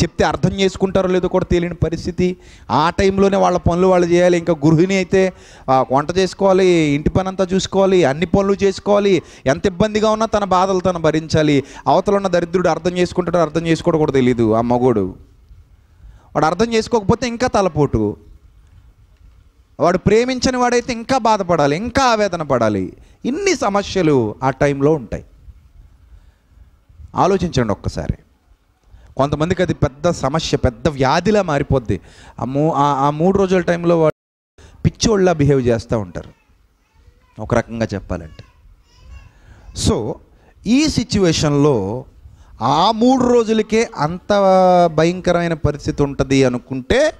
చెప్తే అర్థం చేసుకుంటారో లేదో కూడా తెలియని పరిస్థితి. ఆ టైంలోనే వాళ్ళ పనులు వాళ్ళు చేయాలి. ఇంకా గృహిణి అయితే వంట చేసుకోవాలి ఇంటి పని అంతా చూసుకోవాలి అన్ని పనులు చేసుకోవాలి. ఎంత ఇబ్బందిగా ఉన్నా తన బాధలు తను భరించాలి. అవతల ఉన్న దరిద్రుడు అర్థం చేసుకుంటాడో అర్థం చేసుకోవడం కూడా తెలియదు ఆ మగోడు. వాడు అర్థం చేసుకోకపోతే ఇంకా తలపోటు. వాడు ప్రేమించని వాడైతే ఇంకా బాధపడాలి ఇంకా ఆవేదన పడాలి. ఇన్ని సమస్యలు ఆ టైంలో ఉంటాయి. ఆలోచించండి ఒక్కసారి. కొంతమందికి అది పెద్ద సమస్య పెద్ద వ్యాధిలా మారిపోద్ది. ఆ మూ ఆ- మూడు రోజుల టైంలో వాడు పిచ్చోళ్ళ బిహేవ్ చేస్తూ ఉంటారు. ఒక రకంగా చెప్పాలంటే. సో ఈ సిచ్యువేషన్లో ఆ మూడు రోజులకే అంత భయంకరమైన పరిస్థితి ఉంటుంది అనుకుంటే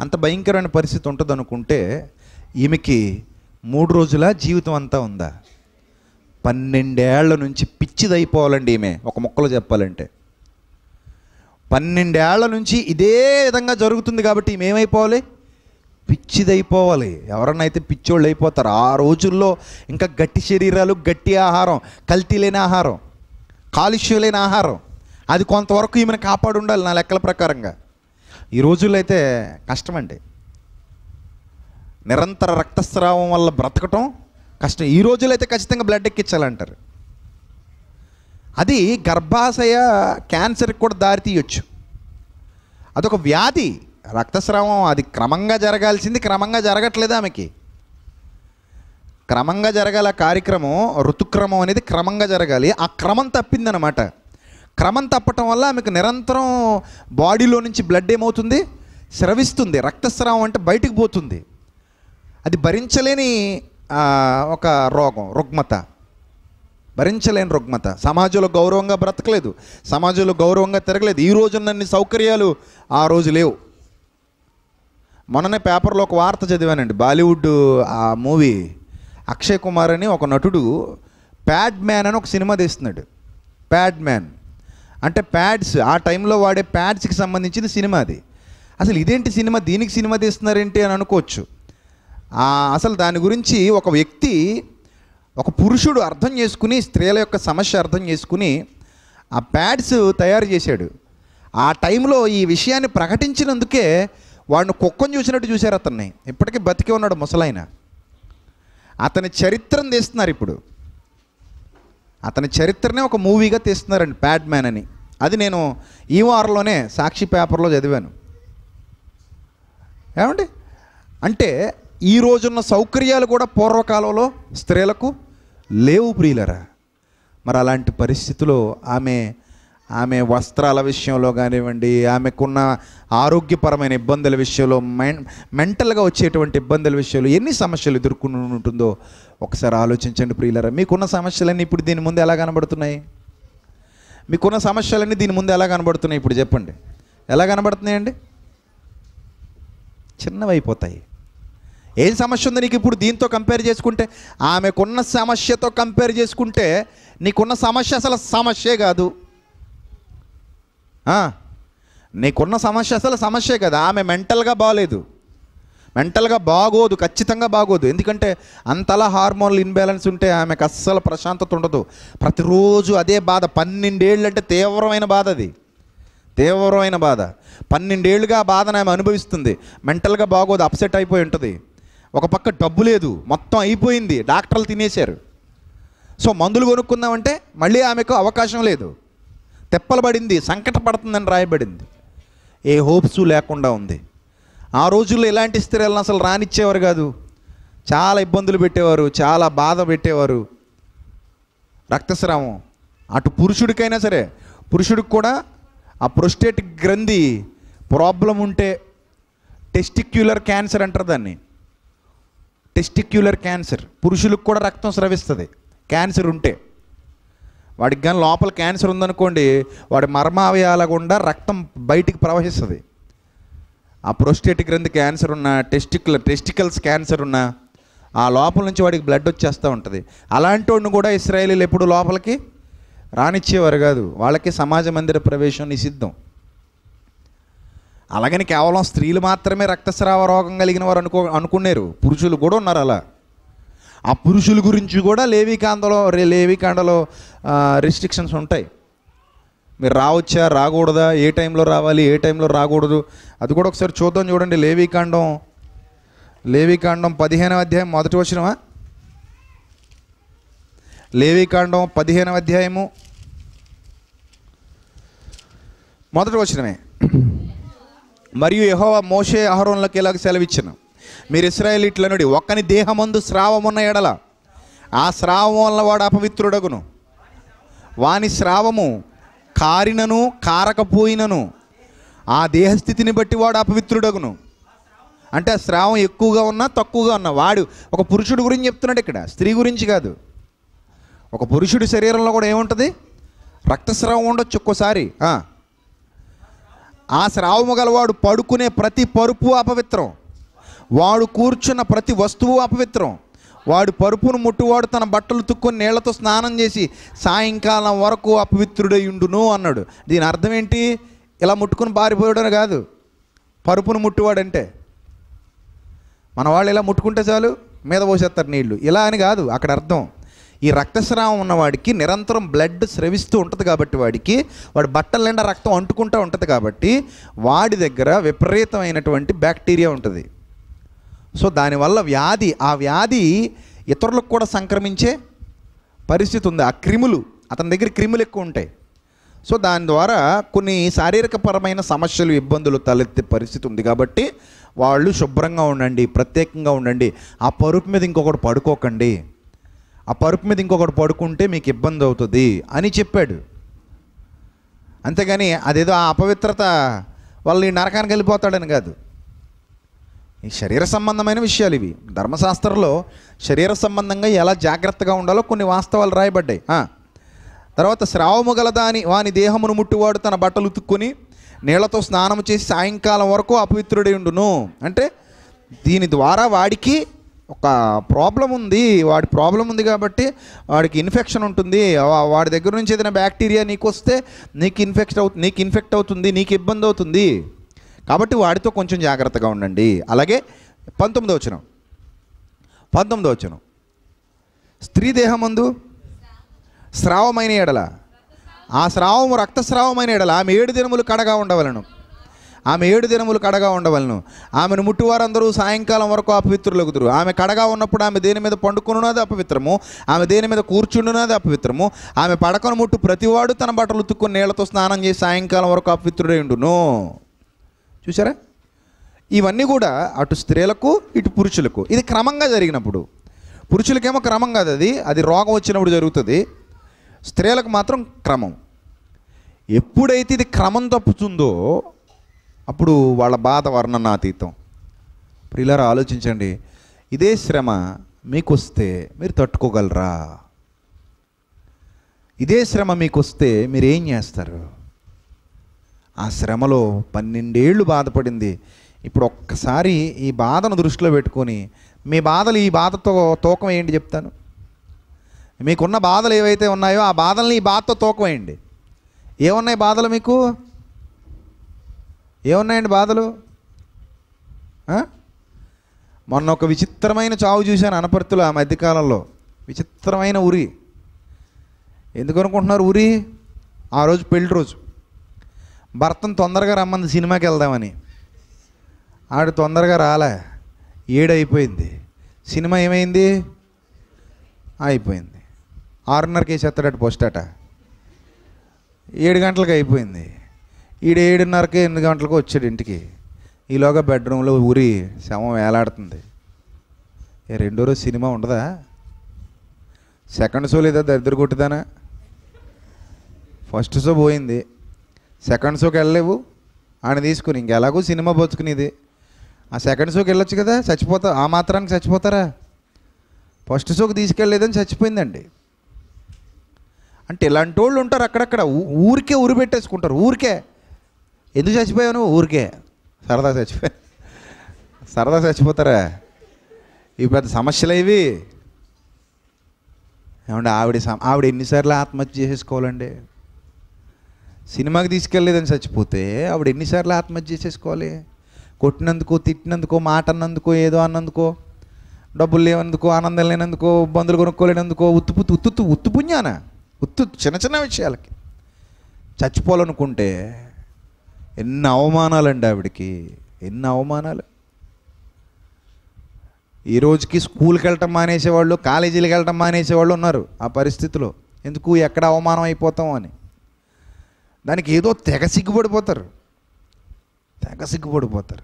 అంత భయంకరమైన పరిస్థితి ఉంటుంది అనుకుంటే ఈమెకి మూడు రోజుల జీవితం అంతా ఉందా? పన్నెండేళ్ళ నుంచి పిచ్చిదైపోవాలండి ఈమె ఒక మొక్కలో చెప్పాలంటే. పన్నెండేళ్ళ నుంచి ఇదే విధంగా జరుగుతుంది కాబట్టి ఈమె ఏమైపోవాలి? పిచ్చిదైపోవాలి. ఎవరన్నా అయితే పిచ్చోళ్ళు అయిపోతారు. ఆ రోజుల్లో ఇంకా గట్టి శరీరాలు గట్టి ఆహారం కల్తీ లేని ఆహారం కాలుష్యం లేని ఆహారం అది కొంతవరకు ఈమెను కాపాడు ఉండాలి నా లెక్కల ప్రకారంగా. ఈ రోజుల్లో అయితే కష్టమండి. నిరంతర రక్తస్రావం వల్ల బ్రతకటం కష్టం. ఈ రోజుల్లో అయితే ఖచ్చితంగా బ్లడ్ ఎక్కించాలంటారు. అది గర్భాశయ క్యాన్సర్కి కూడా దారి తీయొచ్చు. అదొక వ్యాధి. రక్తస్రావం అది క్రమంగా జరగాల్సింది క్రమంగా జరగట్లేదు ఆమెకి. క్రమంగా జరగాల కార్యక్రమం ఋతుక్రమం అనేది క్రమంగా జరగాలి. ఆ క్రమం తప్పిందనమాట క్రమం తప్పటం వల్ల ఆమెకు నిరంతరం బాడీలో నుంచి బ్లడ్ ఏమవుతుంది? స్రవిస్తుంది. రక్తస్రావం అంటే బయటికి పోతుంది. అది భరించలేని ఒక రోగం రుగ్మత. భరించలేని రుగ్మత. సమాజంలో గౌరవంగా బ్రతకలేదు. సమాజంలో గౌరవంగా తిరగలేదు. ఈ రోజున్నన్ని సౌకర్యాలు ఆ రోజు లేవు. మొన్ననే పేపర్లో ఒక వార్త చదివానండి. బాలీవుడ్ ఆ మూవీ అక్షయ్ కుమార్ అని ఒక నటుడు ప్యాడ్ మ్యాన్ అని ఒక సినిమా తీస్తున్నాడు. Pad man. అంటే ప్యాడ్స్ ఆ టైంలో వాడే ప్యాడ్స్కి సంబంధించిన సినిమా అది. అసలు ఇదేంటి సినిమా? దీనికి సినిమా తీస్తున్నారేంటి అని అనుకోవచ్చు. అసలు దాని గురించి ఒక వ్యక్తి ఒక పురుషుడు అర్థం చేసుకుని స్త్రీల యొక్క సమస్య అర్థం చేసుకుని ఆ ప్యాడ్స్ తయారు చేశాడు. ఆ టైంలో ఈ విషయాన్ని ప్రకటించినందుకే వాడిని కుక్కను చూసినట్టు చూశారు అతన్ని. ఇప్పటికీ బతికే ఉన్నాడు ముసలాయన. అతని చరిత్రను తీస్తున్నారు ఇప్పుడు. అతని చరిత్రనే ఒక మూవీగా తీస్తున్నారండి ప్యాడ్ మ్యాన్ అని. అది నేను ఈ వారంలోనే సాక్షి పేపర్లో చదివాను. ఏమండి? అంటే ఈ రోజున్న సౌకర్యాలు కూడా పూర్వకాలంలో స్త్రీలకు లేవు ప్రియులరా. మరి అలాంటి పరిస్థితిలో ఆమె ఆమె వస్త్రాల విషయంలో కానివ్వండి ఆమెకున్న ఆరోగ్యపరమైన ఇబ్బందుల విషయంలో మెన్ మెంటల్గా వచ్చేటువంటి ఇబ్బందుల విషయంలో ఎన్ని సమస్యలు ఎదుర్కొని ఉంటుందో ఒకసారి ఆలోచించండి ప్రియులరా. మీకున్న సమస్యలన్నీ ఇప్పుడు దీని ముందు ఎలా కనబడుతున్నాయి? మీకున్న సమస్యలన్నీ దీని ముందు ఎలా కనబడుతున్నాయి ఇప్పుడు చెప్పండి. ఎలా కనబడుతున్నాయండి? చిన్నవైపోతాయి. ఏం సమస్య ఉంది నీకు ఇప్పుడు దీంతో కంపేర్ చేసుకుంటే? ఆమెకున్న సమస్యతో కంపేర్ చేసుకుంటే నీకున్న సమస్య అసలు సమస్యే కాదు. నీకున్న సమస్య అసలు సమస్యే కదా. ఆమె మెంటల్గా బాగలేదు మెంటల్గా బాగోదు ఖచ్చితంగా బాగోదు. ఎందుకంటే అంతలా హార్మోన్లు ఇన్బ్యాలెన్స్ ఉంటే ఆమెకు అస్సలు ప్రశాంతత ఉండదు. ప్రతిరోజు అదే బాధ. పన్నెండేళ్ళు అంటే తీవ్రమైన బాధ అది. తీవ్రమైన బాధ. పన్నెండేళ్ళుగా ఆ బాధను ఆమె అనుభవిస్తుంది. మెంటల్గా బాగోదు అప్సెట్ అయిపోయి ఉంటుంది. ఒక పక్క డబ్బు లేదు. మొత్తం అయిపోయింది. డాక్టర్లు తినేశారు. సో మందులు కొనుక్కుందామంటే మళ్ళీ ఆమెకు అవకాశం లేదు. తెప్పలబడింది సంకట పడుతుందని రాయబడింది. ఏ హోప్స్ లేకుండా ఉంది. ఆ రోజుల్లో ఇలాంటి స్త్రీలను అసలు రానిచ్చేవారు కాదు. చాలా ఇబ్బందులు పెట్టేవారు చాలా బాధ పెట్టేవారు. రక్తస్రావం. అటు పురుషుడికైనా సరే పురుషుడికి కూడా ఆ ప్రొస్టేట్ గ్రంథి ప్రాబ్లం ఉంటే టెస్టిక్యులర్ క్యాన్సర్ అంటారు దాన్ని. టెస్టిక్యులర్ క్యాన్సర్ పురుషులకు కూడా రక్తం స్రవిస్తుంది. క్యాన్సర్ ఉంటే. వాడికి కానీ లోపల క్యాన్సర్ ఉందనుకోండి వాడి మర్మావయాల గుండా రక్తం బయటికి ప్రవహిస్తుంది. ఆ ప్రోస్టేట్ గ్రంథి క్యాన్సర్ ఉన్న టెస్టికల్ టెస్టికల్స్ క్యాన్సర్ ఉన్న ఆ లోపల నుంచి వాడికి బ్లడ్ వచ్చేస్తూ ఉంటుంది. అలాంటి వాడిని కూడా ఇస్రాయేలీలు ఎప్పుడు లోపలికి రానిచ్చేవారు కాదు. వాళ్ళకి సమాజ మందిర ప్రవేశం నిషిద్ధం. అలాగని కేవలం స్త్రీలు మాత్రమే రక్తస్రావ రోగం కలిగిన వారు అనుకో అనుకున్నారు పురుషులు కూడా ఉన్నారు అలా. ఆ పురుషుల గురించి కూడా లేవికాండలో రే- లేవికాండలో రిస్ట్రిక్షన్స్ ఉంటాయి. మీరు రావచ్చా? రాకూడదా? ఏ టైంలో రావాలి? ఏ టైంలో రాకూడదు? అది కూడా ఒకసారి చూద్దాం చూడండి. లేవికాండం లేవికాండం పదిహేనవ అధ్యాయం మొదటి వచ్చినవా లేవికాండం పదిహేనవ అధ్యాయము మొదటి వచ్చినమే మరియు యహోవా మోషే ఆహారంలోకి ఇలాగ సెలవిచ్చిన? మీరు ఇస్రాయేలీట్ల నుండి ఒక్కని దేహమందు స్రావమున్న ఎడల ఆ స్రావం వల్ల వాడు అపవిత్రుడగును. వాని స్రావము కారినను కారకపోయినను ఆ దేహస్థితిని బట్టి వాడు అపవిత్రుడగును. అంటే ఆ స్రావం ఎక్కువగా ఉన్నా తక్కువగా ఉన్నా వాడు ఒక పురుషుడు గురించి చెప్తున్నాడు ఇక్కడ స్త్రీ గురించి కాదు. ఒక పురుషుడి శరీరంలో కూడా ఏముంటుంది? రక్తస్రావం ఉండొచ్చు ఒక్కోసారి ఆ స్రావము గలవాడు పడుకునే ప్రతి పరుపు అపవిత్రం. వాడు కూర్చున్న ప్రతి వస్తువు అపవిత్రం. వాడు పరుపును ముట్టువాడు తన బట్టలు తుక్కొని నీళ్ళతో స్నానం చేసి సాయంకాలం వరకు అపవిత్రుడై ఉండును అన్నాడు. దీని అర్థం ఏంటి? ఇలా ముట్టుకుని పారిపోయడం కాదు. పరుపును ముట్టువాడంటే. మన వాళ్ళు ఇలా ముట్టుకుంటే చాలు మీద పోసేస్తారు నీళ్ళు. ఇలా అని కాదు అక్కడ అర్థం. ఈ రక్తస్రావం ఉన్నవాడికి నిరంతరం బ్లడ్ స్రవిస్తూ ఉంటుంది కాబట్టి వాడికి వాడి బట్టల నిండా రక్తం అంటుకుంటూ ఉంటుంది కాబట్టి వాడి దగ్గర విపరీతమైనటువంటి బ్యాక్టీరియా ఉంటుంది. సో దానివల్ల వ్యాధి ఆ వ్యాధి ఇతరులకు కూడా సంక్రమించే పరిస్థితి ఉంది. ఆ క్రిములు అతని దగ్గర క్రిములు ఎక్కువ ఉంటాయి. సో దాని ద్వారా కొన్ని శారీరకపరమైన సమస్యలు ఇబ్బందులు తలెత్తే పరిస్థితి ఉంది. కాబట్టి వాళ్ళు శుభ్రంగా ఉండండి ప్రత్యేకంగా ఉండండి. ఆ పరుపు మీద ఇంకొకటి పడుకోకండి. ఆ పరుపు మీద ఇంకొకటి పడుకుంటే మీకు ఇబ్బంది అవుతుంది అని చెప్పాడు. అంతేగాని అదేదో ఆ అపవిత్రత వాళ్ళు ఈ నరకానికి వెళ్ళిపోతాడని కాదు. ఈ శరీర సంబంధమైన విషయాలు ఇవి. ధర్మశాస్త్రంలో శరీర సంబంధంగా ఎలా జాగ్రత్తగా ఉండాలో కొన్ని వాస్తవాలు రాయబడ్డాయి. తర్వాత స్రావము గలదాని వాని దేహమును ముట్టువాడు తన బట్టలు ఉతుక్కొని నీళ్ళతో స్నానం చేసి సాయంకాలం వరకు అపవిత్రుడై ఉండును. అంటే దీని ద్వారా వాడికి ఒక ప్రాబ్లం ఉంది. వాడి ప్రాబ్లం ఉంది కాబట్టి వాడికి ఇన్ఫెక్షన్ ఉంటుంది. వాడి దగ్గర నుంచి ఏదైనా బ్యాక్టీరియా నీకు వస్తే నీకు ఇన్ఫెక్ట్ అవుతుంది నీకు ఇన్ఫెక్ట్ అవుతుంది నీకు ఇబ్బంది అవుతుంది. కాబట్టి వాడితో కొంచెం జాగ్రత్తగా ఉండండి. అలాగే పంతొమ్మిదో వచ్చిన పంతొమ్మిదో వచ్చిన స్త్రీ దేహమందు స్రావమైన ఎడల. ఆ స్రావము రక్తస్రావమైన ఎడల. ఆమె ఏడు దినములు కడగా ఉండవలను. ఆమె ఏడు దినములు కడగా ఉండవలను. ఆమెను ముట్టువారందరూ సాయంకాలం వరకు అపవిత్రులగుదురు. ఆమె కడగా ఉన్నప్పుడు ఆమె దేని మీద పండుకున్నది అపవిత్రము. ఆమె దేని మీద కూర్చుండున్నది అపవిత్రము. ఆమె పడకను ముట్టు ప్రతివాడు తన బట్టలు ఉతుక్కుని నీళ్ళతో స్నానం చేసి సాయంకాలం వరకు అపవిత్రుడై ఉండును. చూసారా ఇవన్నీ కూడా అటు స్త్రీలకు ఇటు పురుషులకు. ఇది క్రమంగా జరిగినప్పుడు. పురుషులకేమో క్రమం కాదు అది. అది రోగం వచ్చినప్పుడు జరుగుతుంది. స్త్రీలకు మాత్రం క్రమం. ఎప్పుడైతే ఇది క్రమం తప్పుతుందో అప్పుడు వాళ్ళ బాధ వర్ణనాతీతం. ఇప్పుడు ఆలోచించండి. ఇదే శ్రమ మీకు వస్తే మీరు తట్టుకోగలరా? ఇదే శ్రమ మీకు వస్తే మీరు ఏం చేస్తారు? ఆ శ్రమలో పన్నెండేళ్ళు బాధపడింది. ఇప్పుడు ఒక్కసారి ఈ బాధను దృష్టిలో పెట్టుకొని మీ బాధలు ఈ బాధతో తూకం వేయండి చెప్తాను? మీకున్న బాధలు ఏవైతే ఉన్నాయో ఆ బాధల్ని ఈ బాధతో తూకం వేయండి. ఏమున్నాయి బాధలు మీకు? ఏమున్నాయండి బాధలు? మొన్న ఒక విచిత్రమైన చావు చూశాను అనపర్తులు ఆ మధ్యకాలంలో. విచిత్రమైన ఉరి. ఎందుకు అనుకుంటున్నారు ఉరి? ఆ రోజు పెళ్ళి రోజు. భర్తను తొందరగా రమ్మంది సినిమాకి వెళ్దామని. ఆడు తొందరగా రాలే. ఏడైపోయింది. సినిమా ఏమైంది? అయిపోయింది ఆరున్నరకి వేసేస్తాడట పోస్ట్ అట. ఏడు గంటలకు అయిపోయింది. ఈడు ఏడున్నరకి ఎనిమిది గంటలకు వచ్చాడు ఇంటికి. ఈలోగా బెడ్రూమ్లో ఊరి శవం వేలాడుతుంది. రెండో రోజు సినిమా ఉండదా? సెకండ్ షో లేదా దరిద్ర కొట్టుదానా ఫస్ట్ షో పోయింది. సెకండ్ షోకి వెళ్ళలేవు. ఆయన తీసుకుని ఇంకెలాగో సినిమా పోచుకునేది ఆ సెకండ్ షోకి వెళ్ళొచ్చు కదా చచ్చిపోతా ఆ మాత్రానికి చచ్చిపోతారా? ఫస్ట్ షోకి తీసుకెళ్ళలేదని చచ్చిపోయిందండి. అంటే ఇలాంటి వాళ్ళు ఉంటారు అక్కడక్కడ. ఊరికే ఊరు పెట్టేసుకుంటారు ఊరికే. ఎందుకు చచ్చిపోయావు నువ్వు? ఊరికే. సరదా చచ్చిపోయా. సరదా చచ్చిపోతారా? ఇవి పెద్ద సమస్యలు ఇవి. ఏమంటే ఆవిడ సమ- ఆవిడ ఎన్నిసార్లు ఆత్మహత్య చేసేసుకోవాలండి సినిమాకి తీసుకెళ్ళలేదని చచ్చిపోతే ఆవిడ ఎన్నిసార్లు ఆత్మహత్య చేసేసుకోవాలి? కొట్టినందుకో తిట్టినందుకో మాట అన్నందుకో ఏదో అన్నందుకో డబ్బులు లేనందుకో ఆనందం లేనందుకో ఇబ్బందులు కొనుక్కోలేనందుకో ఉత్తు ఉత్తు ఉత్తు పుణ్యాన ఉత్తు చిన్న చిన్న విషయాలకి. చచ్చిపోవాలనుకుంటే ఎన్ని అవమానాలండి ఆవిడకి? ఎన్ని అవమానాలు? ఈ రోజుకి స్కూల్కి వెళ్ళటం మానేసేవాళ్ళు కాలేజీలకు వెళ్ళటం మానేసేవాళ్ళు ఉన్నారు ఆ పరిస్థితిలో. ఎందుకు? ఎక్కడ అవమానం అయిపోతాం అని. దానికి ఏదో తెగ సిగ్గుపడిపోతారు. తెగ సిగ్గుపడిపోతారు.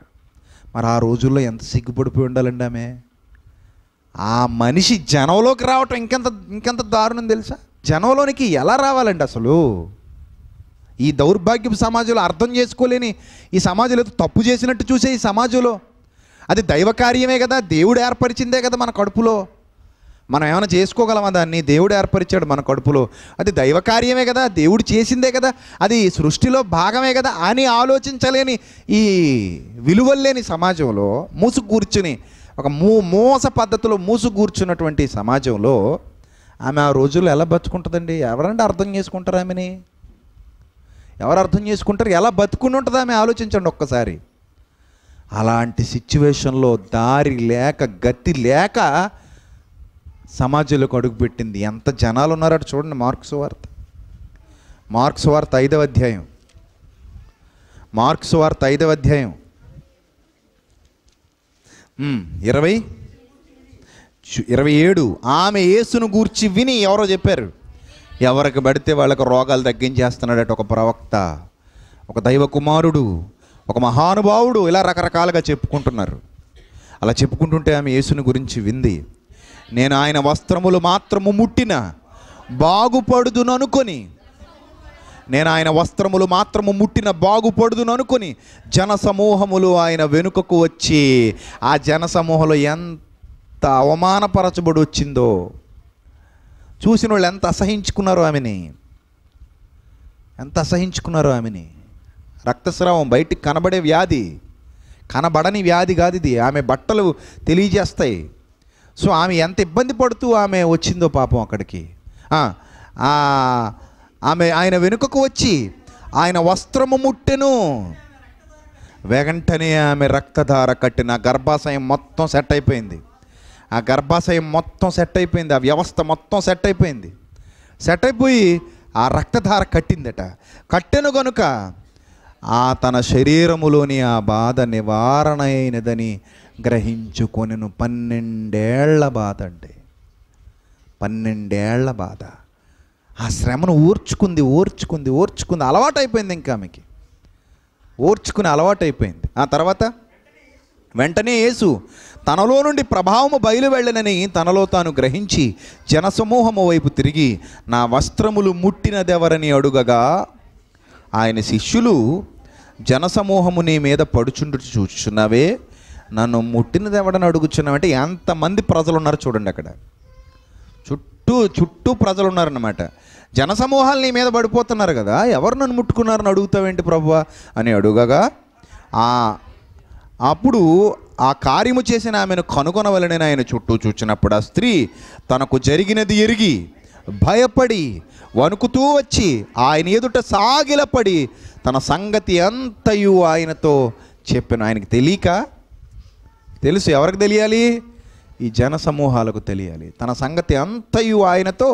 మరి ఆ రోజుల్లో ఎంత సిగ్గుపడిపోయి ఉండాలండి ఆమె? ఆ మనిషి జనంలోకి రావటం ఇంకెంత ఇంకెంత దారుణం తెలుసా? జనంలోనికి ఎలా రావాలండి అసలు? ఈ దౌర్భాగ్యపు సమాజంలో అర్థం చేసుకోలేని ఈ సమాజంలో తప్పు చేసినట్టు చూసే ఈ సమాజంలో. అది దైవ కార్యమే కదా దేవుడు ఏర్పరిచిందే కదా మన కడుపులో. మనం ఏమైనా చేసుకోగలమా దాన్ని? దేవుడు ఏర్పరిచాడు మన కడుపులో. అది దైవ కార్యమే కదా దేవుడు చేసిందే కదా అది సృష్టిలో భాగమే కదా అని ఆలోచించలేని ఈ విలువల్లేని సమాజంలో మూసు కూర్చుని ఒక మూ మోస పద్ధతిలో మూసు కూర్చున్నటువంటి సమాజంలో ఆమె ఆ రోజుల్లో ఎలా బతుకుంటుందండి? ఎవరంటే అర్థం చేసుకుంటారు ఆమెని? ఎవరు అర్థం చేసుకుంటారు? ఎలా బతుకుని ఉంటుంది ఆమె? ఆలోచించండి ఒక్కసారి. అలాంటి సిచ్యువేషన్లో దారి లేక గతి లేక సమాజంలోకి అడుగుపెట్టింది ఎంత జనాలు ఉన్నారట చూడండి మార్క్స్ వార్త. మార్క్స్ వార్త ఐదవ అధ్యాయం. మార్క్స్ వార్త ఐదవ అధ్యాయం. ఇరవై? ఇరవై ఏడు. ఆమె యేసును గూర్చి విని ఎవరో చెప్పారు? ఎవరికి పడితే వాళ్ళకు రోగాలు తగ్గించేస్తున్నాడట ఒక ప్రవక్త. ఒక దైవ కుమారుడు ఒక మహానుభావుడు ఇలా రకరకాలుగా చెప్పుకుంటున్నారు. అలా చెప్పుకుంటుంటే ఆమె యేసుని గురించి వింది. నేను ఆయన వస్త్రములు మాత్రము ముట్టిన బాగుపడుదును అనుకొని నేను ఆయన వస్త్రములు మాత్రము ముట్టిన బాగుపడుదును అనుకొని జన సమూహములు ఆయన వెనుకకు వచ్చి ఆ జన సమూహంలో ఎంత అవమానపరచబడి వచ్చిందో చూసిన వాళ్ళు ఎంత అసహించుకున్నారో ఆమెని. ఎంత అసహించుకున్నారో ఆమెని. రక్తస్రావం బయటికి కనబడే వ్యాధి. కనబడని వ్యాధి కాదు ఇది. ఆమె బట్టలు తెలియజేస్తాయి. సో ఆమె ఎంత ఇబ్బంది పడుతూ ఆమె వచ్చిందో పాపం అక్కడికి. ఆమె ఆయన వెనుకకు వచ్చి ఆయన వస్త్రము ముట్టెను. వెంటనే ఆమె రక్తధార కట్టిన గర్భాశయం మొత్తం సెట్ అయిపోయింది. ఆ గర్భాశయం మొత్తం సెట్ అయిపోయింది. ఆ వ్యవస్థ మొత్తం సెట్ అయిపోయింది. సెట్ అయిపోయి ఆ రక్తధార కట్టిందట. కట్టెను గనుక ఆ తన శరీరములోని ఆ బాధ నివారణ అయినదని గ్రహించుకొనిను పన్నెండేళ్ళ బాధ అంటే. పన్నెండేళ్ళ బాధ. ఆ శ్రమను ఓర్చుకుంది ఓర్చుకుంది ఓర్చుకుంది అలవాటైపోయింది ఇంకా ఆమెకి. ఓర్చుకుని అలవాటైపోయింది. ఆ తర్వాత వెంటనే యేసు తనలో నుండి ప్రభావము బయలు వెళ్ళనని తనలో తాను గ్రహించి జనసమూహము వైపు తిరిగి నా వస్త్రములు ముట్టినదెవరని అడుగగా ఆయన శిష్యులు జనసమూహము నీ మీద పడుచుండు చూచున్నవే నన్ను ముట్టినది ఎవడని అడుగుచున్నామంటే ఎంతమంది ప్రజలు ఉన్నారు చూడండి అక్కడ. చుట్టూ చుట్టూ ప్రజలు ఉన్నారన్నమాట జనసమూహాలు నీ మీద పడిపోతున్నారు కదా ఎవరు నన్ను ముట్టుకున్నారని అడుగుతావేంటి ప్రభు అని అడుగగా ఆ అప్పుడు ఆ కార్యము చేసిన ఆమెను కనుగొనవలనని ఆయన చుట్టూ చూచినప్పుడు ఆ స్త్రీ తనకు జరిగినది ఎరిగి భయపడి వణుకుతూ వచ్చి ఆయన ఎదుట సాగిలపడి తన సంగతి అంతయు ఆయనతో చెప్పాను ఆయనకి తెలియక తెలుసు ఎవరికి తెలియాలి? ఈ జన సమూహాలకు తెలియాలి. తన సంగతి అంతయు ఆయనతో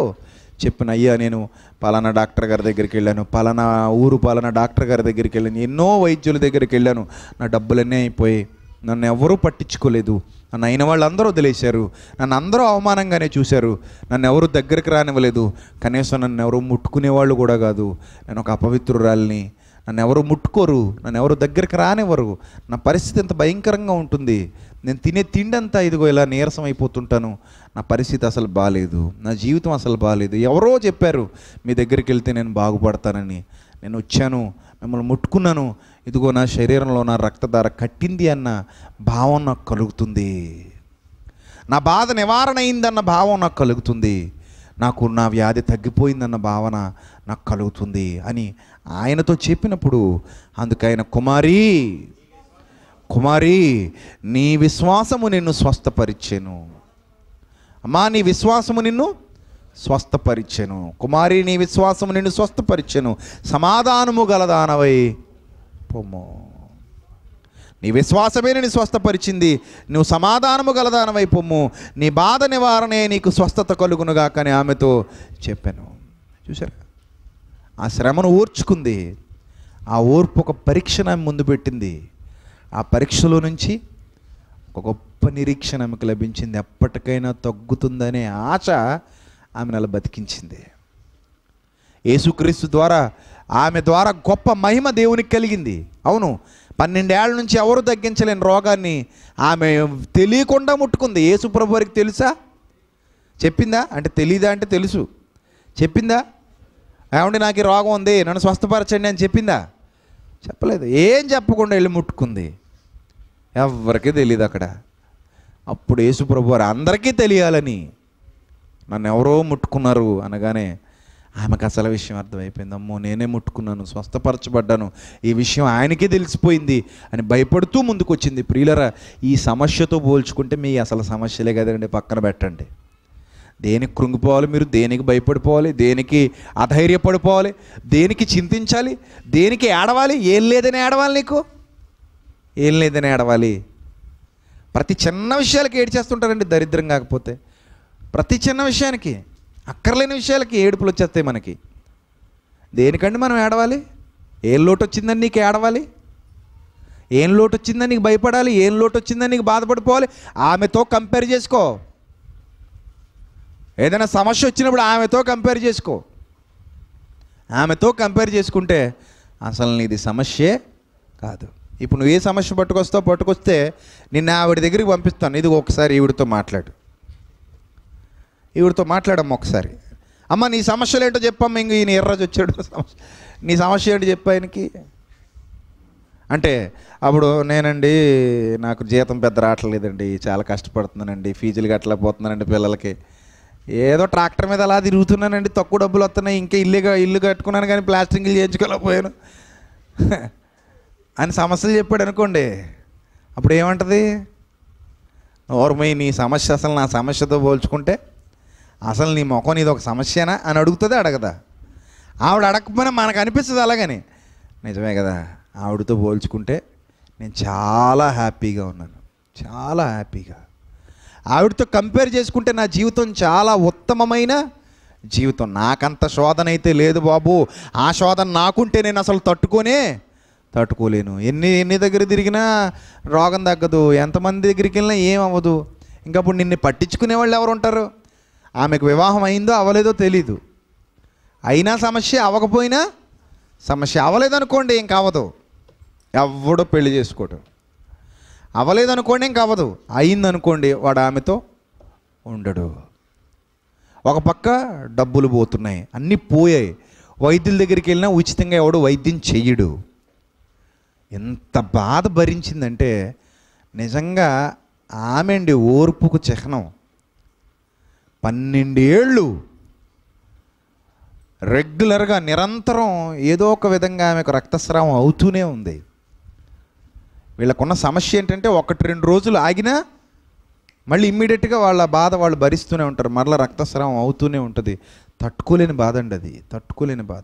చెప్పిన అయ్యా నేను పలానా డాక్టర్ గారి దగ్గరికి వెళ్ళాను పలానా ఊరు పలానా డాక్టర్ గారి దగ్గరికి వెళ్ళాను ఎన్నో వైద్యుల దగ్గరికి వెళ్ళాను నా డబ్బులన్నీ అయిపోయి నన్ను ఎవరూ పట్టించుకోలేదు నన్ను అయిన వాళ్ళందరూ వదిలేశారు నన్ను అందరూ అవమానంగానే చూశారు నన్ను ఎవరు దగ్గరికి రానివ్వలేదు కనీసం నన్ను ఎవరు ముట్టుకునేవాళ్ళు కూడా కాదు నేను ఒక అపవిత్రురాలిని నన్ను ఎవరు ముట్టుకోరు నన్ను ఎవరు దగ్గరికి రానివ్వరు నా పరిస్థితి ఎంత భయంకరంగా ఉంటుంది నేను తినే తిండి అంతా ఇదిగో ఇలా నీరసం అయిపోతుంటాను. నా పరిస్థితి అసలు బాగాలేదు నా జీవితం అసలు బాగాలేదు ఎవరో చెప్పారు మీ దగ్గరికి వెళ్తే నేను బాగుపడతానని. నేను వచ్చాను మిమ్మల్ని ముట్టుకున్నాను. ఇదిగో నా శరీరంలో నా రక్తధార కట్టింది అన్న భావం నాకు కలుగుతుంది. నా బాధ నివారణ అయిందన్న భావం నాకు కలుగుతుంది. నాకు నా వ్యాధి తగ్గిపోయిందన్న భావన నాకు కలుగుతుంది అని ఆయనతో చెప్పినప్పుడు అందుకైన కుమారి కుమారి నీ విశ్వాసము నిన్ను స్వస్థపరిచెను. అమ్మా నీ విశ్వాసము నిన్ను స్వస్థపరిచెను. కుమారి నీ విశ్వాసము నిన్ను స్వస్థపరిచెను. సమాధానము గలదానవై పొమ్ము. నీ విశ్వాసమే నేను స్వస్థపరిచింది. నువ్వు సమాధానము గలదానవై పొమ్ము. నీ బాధ నివారణే నీకు స్వస్థత కలుగునుగా కానీ ఆమెతో చెప్పాను. చూసారా ఆ శ్రమను ఓర్చుకుంది ఆ ఓర్పు ఒక పరీక్షను ముందు పెట్టింది. ఆ పరీక్షలో నుంచి ఒక గొప్ప నిరీక్షణ ఆమెకు లభించింది. ఎప్పటికైనా తగ్గుతుందనే ఆశ ఆమెను అలా బతికించింది. యేసుక్రీస్తు ద్వారా ఆమె ద్వారా గొప్ప మహిమ దేవునికి కలిగింది. అవును పన్నెండేళ్ళ నుంచి ఎవరు తగ్గించలేని రోగాన్ని ఆమె తెలియకుండా ముట్టుకుంది. యేసు ప్రభు వారికి తెలుసా? చెప్పిందా? అంటే తెలీదా అంటే తెలుసు. చెప్పిందా? ఏమంటే నాకు ఈ రోగం ఉంది నన్ను స్వస్థపరచండి అని చెప్పిందా? చెప్పలేదు. ఏం చెప్పకుండా వెళ్ళి ముట్టుకుంది. ఎవరికీ తెలియదు అక్కడ. అప్పుడు యేసుప్రభు వారు అందరికీ తెలియాలని. నన్ను ఎవరో ముట్టుకున్నారు అనగానే ఆమెకు అసలు విషయం అర్థమైపోయింది. అమ్మో నేనే ముట్టుకున్నాను స్వస్థపరచబడ్డాను. ఈ విషయం ఆయనకే తెలిసిపోయింది అని భయపడుతూ ముందుకు వచ్చింది ప్రియులరా ఈ సమస్యతో పోల్చుకుంటే మీ అసలు సమస్యలే కదండి పక్కన పెట్టండి. దేనికి కృంగిపోవాలి మీరు? దేనికి భయపడిపోవాలి? దేనికి అధైర్యపడిపోవాలి? దేనికి చింతించాలి? దేనికి ఏడవాలి? ఏం లేదని ఏడవాలి నీకు? ఏం లేదని ఏడవాలి? ప్రతి చిన్న విషయాలకి ఏడ్చేస్తుంటారండి దరిద్రం కాకపోతే. ప్రతి చిన్న విషయానికి అక్కర్లేని విషయాలకి ఏడుపులు వచ్చేస్తాయి మనకి. దేనికండి మనం ఏడవాలి? ఏం లోటు వచ్చిందని నీకు ఏడవాలి? ఏం లోటు వచ్చిందని నీకు భయపడాలి? ఏం లోటు వచ్చిందని నీకు బాధపడిపోవాలి? ఆమెతో కంపేర్ చేసుకో. ఏదైనా సమస్య వచ్చినప్పుడు ఆమెతో కంపేర్ చేసుకో. ఆమెతో కంపేర్ చేసుకుంటే అసలు నీది సమస్యే కాదు. ఇప్పుడు నువ్వు ఏ సమస్య పట్టుకొస్తావు పట్టుకొస్తే నిన్న ఆవిడ దగ్గరికి పంపిస్తాను. ఇది ఒకసారి ఈవిడితో మాట్లాడు. ఈవిడితో మాట్లాడమ్మ ఒకసారి. అమ్మ నీ సమస్యలు ఏంటో చెప్పమ్మ. ఇంక ఈయన ఎర్రజు వచ్చాడు. సమస్య నీ సమస్య ఏంటో చెప్పా ఆయనకి. అంటే అప్పుడు నేనండి నాకు జీతం పెద్ద రావట్లేదండి. చాలా కష్టపడుతున్నానండి. ఫీజులు కట్టలేకపోతున్నానండి పిల్లలకి. ఏదో ట్రాక్టర్ మీద అలా తిరుగుతున్నానండి. తక్కువ డబ్బులు వస్తున్నాయి. ఇంకా ఇల్లుగా ఇల్లు కట్టుకున్నాను కానీ ప్లాస్టింగ్లు చేయించుకోలేకపోయాను. అని సమస్యలు చెప్పాడు అనుకోండి. అప్పుడు ఏమంటది? ఓర్మయ్య నీ సమస్య అసలు నా సమస్యతో పోల్చుకుంటే అసలు నీ ముఖం నీది ఒక సమస్యనా అని అడుగుతుంది అడగదా. ఆవిడ అడగకపోయినా మనకు అనిపిస్తుంది అలాగని. నిజమే కదా. ఆవిడతో పోల్చుకుంటే నేను చాలా హ్యాపీగా ఉన్నాను. చాలా హ్యాపీగా. ఆవిడతో కంపేర్ చేసుకుంటే నా జీవితం చాలా ఉత్తమమైన జీవితం. నాకంత శోధన అయితే లేదు బాబు. ఆ శోధన నాకుంటే నేను అసలు తట్టుకోనే తట్టుకోలేను. ఎన్ని ఎన్ని దగ్గర తిరిగినా రోగం తగ్గదు. ఎంతమంది దగ్గరికి వెళ్ళినా ఏం అవ్వదు. ఇంకా అప్పుడు నిన్ను పట్టించుకునే వాళ్ళు ఎవరు ఉంటారు? ఆమెకు వివాహం అయిందో అవ్వలేదో తెలీదు. అయినా సమస్య అవ్వకపోయినా సమస్య అవ్వలేదనుకోండి ఇంక అవ్వదు ఎవడో పెళ్ళి చేసుకోవటం అవ్వలేదనుకోండి ఇంక అవ్వదు అయిందనుకోండి వాడు ఆమెతో ఉండడు. ఒక పక్క డబ్బులు పోతున్నాయి అన్నీ పోయాయి. వైద్యుల దగ్గరికి వెళ్ళినా ఉచితంగా ఎవడు వైద్యం చెయ్యడు. ఎంత బాధ భరించిందంటే నిజంగా ఆమె అండి ఓర్పుకు చిహ్నం. పన్నెండేళ్ళు రెగ్యులర్గా నిరంతరం ఏదో ఒక విధంగా ఆమెకు రక్తస్రావం అవుతూనే ఉంది. వీళ్ళకున్న సమస్య ఏంటంటే ఒకటి రెండు రోజులు ఆగినా మళ్ళీ ఇమ్మీడియట్గా వాళ్ళ బాధ వాళ్ళు భరిస్తూనే ఉంటారు. మరలా రక్తస్రావం అవుతూనే ఉంటుంది. తట్టుకోలేని బాధ అండి అది. తట్టుకోలేని బాధ.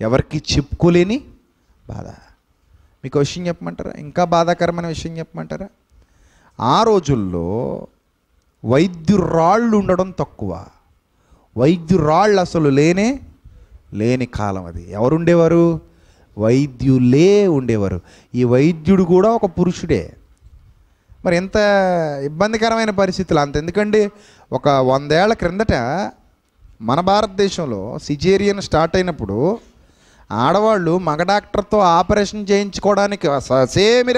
ఎవరికి చెప్పుకోలేని బాధ. మీకు విషయం చెప్పమంటారా? ఇంకా బాధాకరమైన విషయం చెప్పమంటారా? ఆ రోజుల్లో వైద్యురాళ్ళు ఉండడం తక్కువ. వైద్యురాళ్ళు అసలు లేనే లేని కాలం అది. ఎవరుండేవారు? వైద్యులే ఉండేవారు. ఈ వైద్యుడు కూడా ఒక పురుషుడే. మరి ఎంత ఇబ్బందికరమైన పరిస్థితులు. అంత ఎందుకండి ఒక వందేళ్ళ క్రిందట మన భారతదేశంలో సిజేరియన్ స్టార్ట్ అయినప్పుడు ఆడవాళ్ళు మగ డాక్టర్తో ఆపరేషన్ చేయించుకోవడానికి స-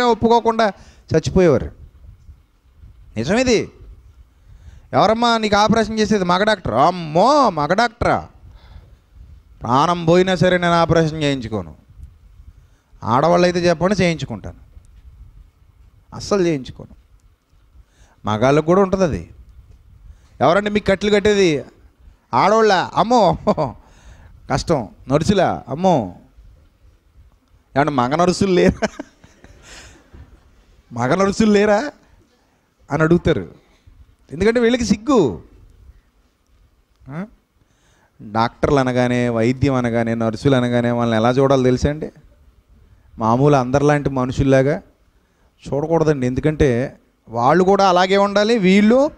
ఒప్పుకోకుండా చచ్చిపోయేవారు. నిజమేది? ఎవరమ్మా నీకు ఆపరేషన్ చేసేది మగ డాక్టర్? అమ్మో మగ డాక్టరా? ప్రాణం పోయినా సరే నేను ఆపరేషన్ చేయించుకోను. ఆడవాళ్ళు అయితే చెప్పండి చేయించుకుంటాను. అస్సలు చేయించుకోను. మగాళ్ళకు కూడా ఉంటుంది అది. ఎవరండి మీకు కట్లు కట్టేది? ఆడవాళ్ళ? అమ్మో కష్టం. నర్సులా? అమ్మో. ఏమన్నా మగ నరుసులు లేరా? మగ నరుసులు లేరా? అని అడుగుతారు. ఎందుకంటే వీళ్ళకి సిగ్గు. డాక్టర్లు అనగానే వైద్యం అనగానే నర్సులు అనగానే వాళ్ళని ఎలా చూడాలో తెలుసా అండి? మామూలు అందరిలాంటి మనుషుల్లాగా చూడకూడదండి. ఎందుకంటే వాళ్ళు కూడా అలాగే ఉండాలి వీళ్ళు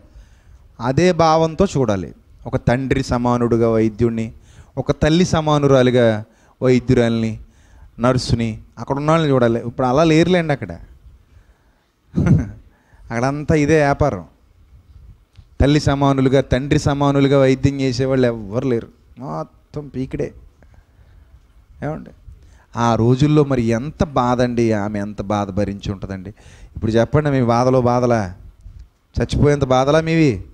అదే భావంతో చూడాలి. ఒక తండ్రి సమానుడుగా వైద్యుడిని ఒక తల్లి సమానురాలుగా వైద్యురాల్ని నర్సుని అక్కడ ఉన్న వాళ్ళని చూడాలి. ఇప్పుడు అలా లేరులేండి అక్కడ. అక్కడంతా ఇదే వ్యాపారం. తల్లి సమానులుగా తండ్రి సమానులుగా వైద్యం చేసేవాళ్ళు ఎవ్వరు లేరు. మొత్తం పీకిడే. ఏమండి? ఆ రోజుల్లో మరి ఎంత బాధ అండి ఆమె ఎంత బాధ భరించి ఉంటుందండి. ఇప్పుడు చెప్పండి మీ బాధలో బాధలా? చచ్చిపోయేంత బాధలా మీవి?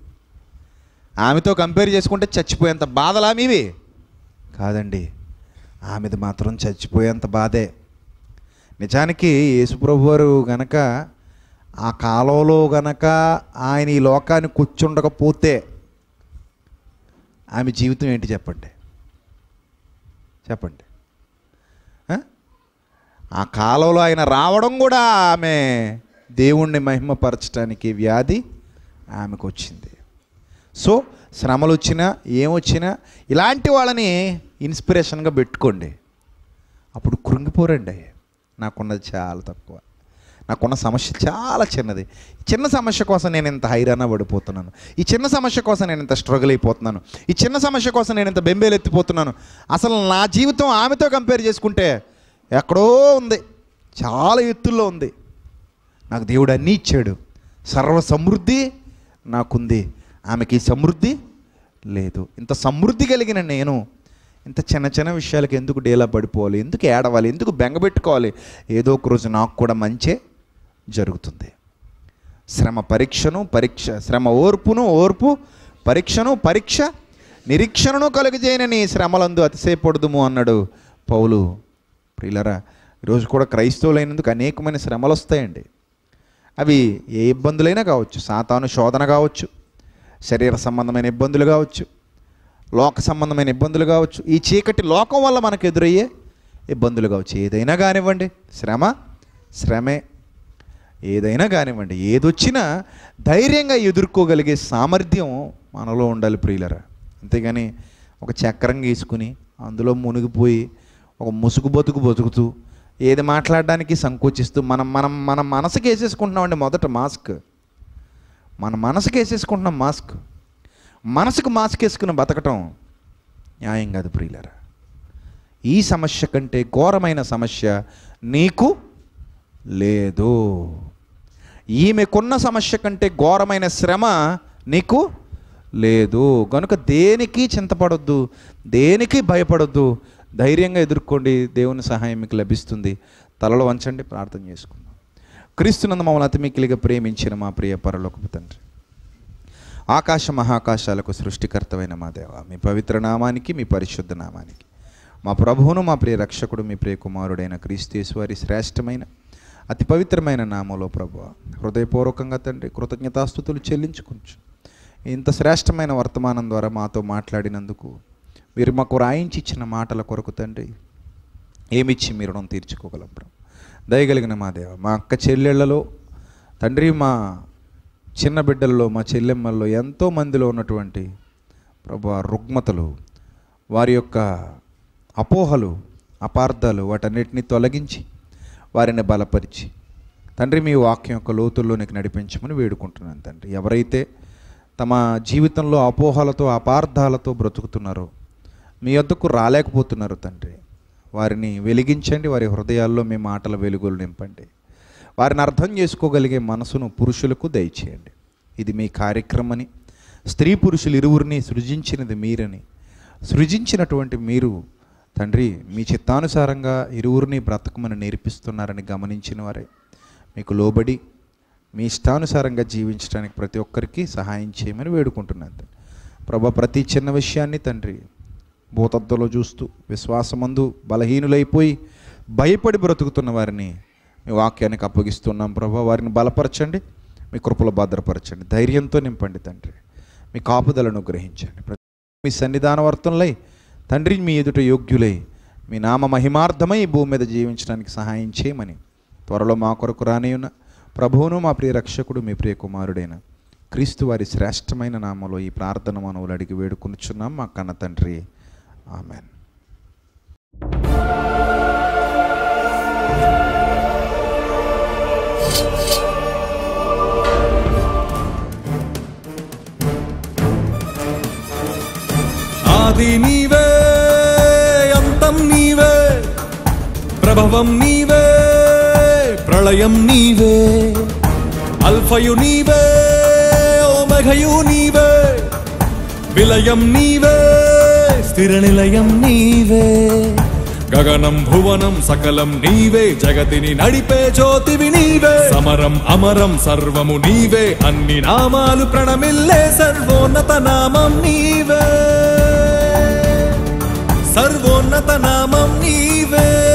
ఆమెతో కంపేర్ చేసుకుంటే చచ్చిపోయేంత బాధలా మీవి? కాదండి ఆమెది మాత్రం చచ్చిపోయేంత బాధే. నిజానికి యేసుప్రభు వారు గనక ఆ కాలంలో గనక ఆయన ఈ లోకాన్ని కూర్చుండకపోతే ఆమె జీవితం ఏంటి చెప్పండి? చెప్పండి. ఆ కాలంలో ఆయన రావడం కూడా ఆమె దేవుణ్ణి మహిమపరచడానికి వ్యాధి ఆమెకు వచ్చింది. సో శ్రమలు వచ్చినా ఏమొచ్చినా ఇలాంటి వాళ్ళని ఇన్స్పిరేషన్గా పెట్టుకోండి. అప్పుడు కృంగిపోరండి నాకున్నది చాలా తక్కువ. నాకున్న సమస్య చాలా చిన్నది. ఈ చిన్న సమస్య కోసం నేను ఇంత హైరాణ పడిపోతున్నాను. ఈ చిన్న సమస్య కోసం నేను ఇంత స్ట్రగుల్ అయిపోతున్నాను. ఈ చిన్న సమస్య కోసం నేను ఇంత బెంబేలెత్తిపోతున్నాను. అసలు నా జీవితం ఆమెతో కంపేర్ చేసుకుంటే ఎక్కడో ఉంది. చాలా ఎత్తుల్లో ఉంది. నాకు దేవుడు అన్నీ ఇచ్చాడు. సర్వ సమృద్ధి నాకుంది. ఆమెకి సమృద్ధి లేదు. ఇంత సమృద్ధి కలిగిన నేను ఇంత చిన్న చిన్న విషయాలకు ఎందుకు డేలా పడిపోవాలి? ఎందుకు ఏడవాలి? ఎందుకు బెంగపెట్టుకోవాలి ఏదో ఒక రోజు నాకు కూడా మంచే జరుగుతుంది. శ్రమ పరీక్షను పరీక్ష శ్రమ ఓర్పును ఓర్పు పరీక్షను పరీక్ష నిరీక్షణను కలుగజేయనని శ్రమలందు అతిశయపడదుము అన్నాడు పౌలు. ప్రియులరా ఈరోజు కూడా క్రైస్తవులైనందుకు అనేకమైన శ్రమలు వస్తాయండి అవి ఏ ఇబ్బందులైనా కావచ్చు సాతాను శోధన కావచ్చు శరీర సంబంధమైన ఇబ్బందులు కావచ్చు లోక సంబంధమైన ఇబ్బందులు కావచ్చు ఈ చీకటి లోకం వల్ల మనకు ఎదురయ్యే ఇబ్బందులు కావచ్చు. ఏదైనా కానివ్వండి శ్రమ శ్రమే. ఏదైనా కానివ్వండి ఏదొచ్చినా ధైర్యంగా ఎదుర్కోగలిగే సామర్థ్యం మనలో ఉండాలి ప్రియులరా. అంతేగాని ఒక చక్రం గీసుకుని అందులో మునిగిపోయి ఒక ముసుగు బతుకు బతుకుతూ ఏది మాట్లాడడానికి సంకోచిస్తూ మనం మనం మన మనసుకి వేసేసుకుంటున్నామండి మొదట మాస్క్. మన మనసుకి వేసేసుకుంటున్నాం మాస్క్. మనసుకు మాస్క్ వేసుకుని బతకటం న్యాయం కాదు ప్రియులరా. ఈ సమస్య కంటే ఘోరమైన సమస్య నీకు లేదు. ఈమెకున్న సమస్య కంటే ఘోరమైన శ్రమ నీకు లేదు. కనుక దేనికి చింతపడొద్దు? దేనికి భయపడొద్దు? ధైర్యంగా ఎదుర్కోండి. దేవుని సహాయం మీకు లభిస్తుంది. తలలో వంచండి. ప్రార్థన చేసుకుందాం. క్రీస్తునందు మమ్మల్ని అతిమిక్కిలిగా ప్రేమించిన మా ప్రియ పరలోకపు తండ్రి. ఆకాశ మహాకాశాలకు సృష్టికర్తమైన మా దేవ మీ పవిత్ర నామానికి మీ పరిశుద్ధ నామానికి. మా ప్రభువును మా ప్రియ రక్షకుడు మీ ప్రియ కుమారుడైన క్రీస్తేశ్వరి శ్రేష్టమైన అతి పవిత్రమైన నామంలో ప్రభు హృదయపూర్వకంగా తండ్రి కృతజ్ఞతాస్థుతులు చెల్లించుకుంటు ఇంత శ్రేష్టమైన వర్తమానం ద్వారా మాతో మాట్లాడినందుకు మీరు మాకు రాయించి ఇచ్చిన మాటల కొరకు తండ్రి ఏమిచ్చి మీ రుణం తీర్చుకోగలం ప్రభు దయగలిగిన మా దేవ మా అక్క చెల్లెళ్ళలో తండ్రి మా చిన్న బిడ్డల్లో మా చెల్లెమ్మల్లో ఎంతో మందిలో ఉన్నటువంటి ప్రభు రుగ్మతలు వారి యొక్క అపోహలు అపార్థాలు వాటన్నిటిని తొలగించి వారిని బలపరిచి తండ్రి మీ వాక్యం యొక్క లోతుల్లోనికి నడిపించమని వేడుకుంటున్నాను తండ్రి. ఎవరైతే తమ జీవితంలో అపోహలతో అపార్థాలతో బ్రతుకుతున్నారో మీ వద్దకు రాలేకపోతున్నారు తండ్రి. వారిని వెలిగించండి వారి హృదయాల్లో మీ మాటల వెలుగులు నింపండి. వారిని అర్థం చేసుకోగలిగే మనసును పురుషులకు దయచేయండి. ఇది మీ కార్యక్రమని స్త్రీ పురుషులు ఇరువురిని సృజించినది మీరని. సృజించినటువంటి మీరు తండ్రి మీ చిత్తానుసారంగా ఇరువురిని బ్రతకమని నేర్పిస్తున్నారని గమనించిన వారే. మీకు లోబడి మీ ఇష్టానుసారంగా జీవించడానికి ప్రతి ఒక్కరికి సహాయం చేయమని వేడుకుంటున్నాను ప్రభా ప్రతి చిన్న విషయాన్ని తండ్రి భూతద్దులో చూస్తూ విశ్వాసమందు బలహీనులైపోయి భయపడి బ్రతుకుతున్న వారిని మీ వాక్యానికి అప్పగిస్తున్నాం ప్రభా. వారిని బలపరచండి మీ కృపలో భద్రపరచండి ధైర్యంతో నింపండి తండ్రి. మీ కాపుదలను గ్రహించండి. మీ సన్నిధాన వర్తంలై తండ్రి మీ ఎదుట యోగ్యులై మీ నామ మహిమార్థమై భూమి మీద జీవించడానికి సహాయం చేయమని త్వరలో మా కొరకు రానియున్న ప్రభువును మా ప్రియ రక్షకుడు మీ ప్రియ కుమారుడైన క్రీస్తు వారి శ్రేష్టమైన నామలో ఈ ప్రార్థన మనవులు అడిగి వేడుకొనుచున్నాం. మా కన్న తండ్రి ఆమెన్ ఆది నీవే అంతం నీవే ప్రభవం నీవే ప్రళయం నీవే అల్ఫయు నీవే ఓమఘయు నీవే విలయం నీవే స్థిర నీవే. గగనం భువనం సకలం నీవే. జగతిని నడిపే జ్యోతివి నీవే. సమరం అమరం సర్వము నీవే. అన్ని నామాలు ప్రణమిల్లే సర్వోన్నత నామం నీవే. సర్వోన్నత నామం నీవే.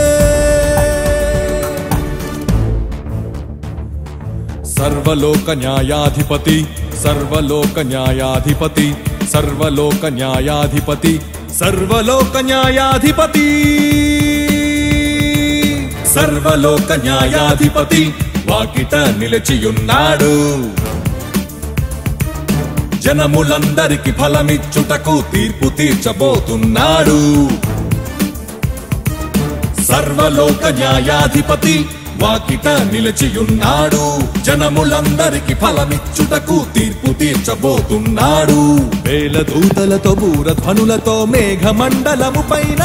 సర్వలోక న్యాయాధిపతి సర్వలోక న్యాయాధిపతి సర్వలోక న్యాయాధిపతి సర్వలోక న్యాయాధిపతి. సర్వలోక న్యాయాధిపతి వాకిట నిలిచియున్నాడు. జనములందరికి ఫలమిచ్చుటకు తీర్పు తీర్చబోతున్నాడు. సర్వలోక న్యాయాధిపతి వాకిట నిలిచియున్నాడు. జనములందరికి ఫలమిచ్చుటకు తీర్పు తీర్చబోతున్నాడు. వేల దూతలతో బూరధ్వనులతో మేఘమండలము పైన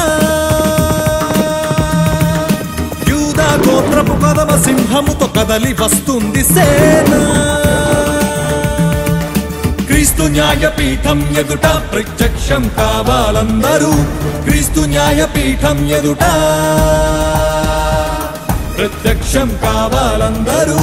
యూదా గోత్రపు కదవ సింహముతో కదలి వస్తుంది సేన. క్రీస్తు న్యాయపీఠం ఎదుట ప్రత్యక్షం కావాలందరూ క్రీస్తు న్యాయపీఠం ఎదుట ప్రత్యక్షం కావాలందరూ.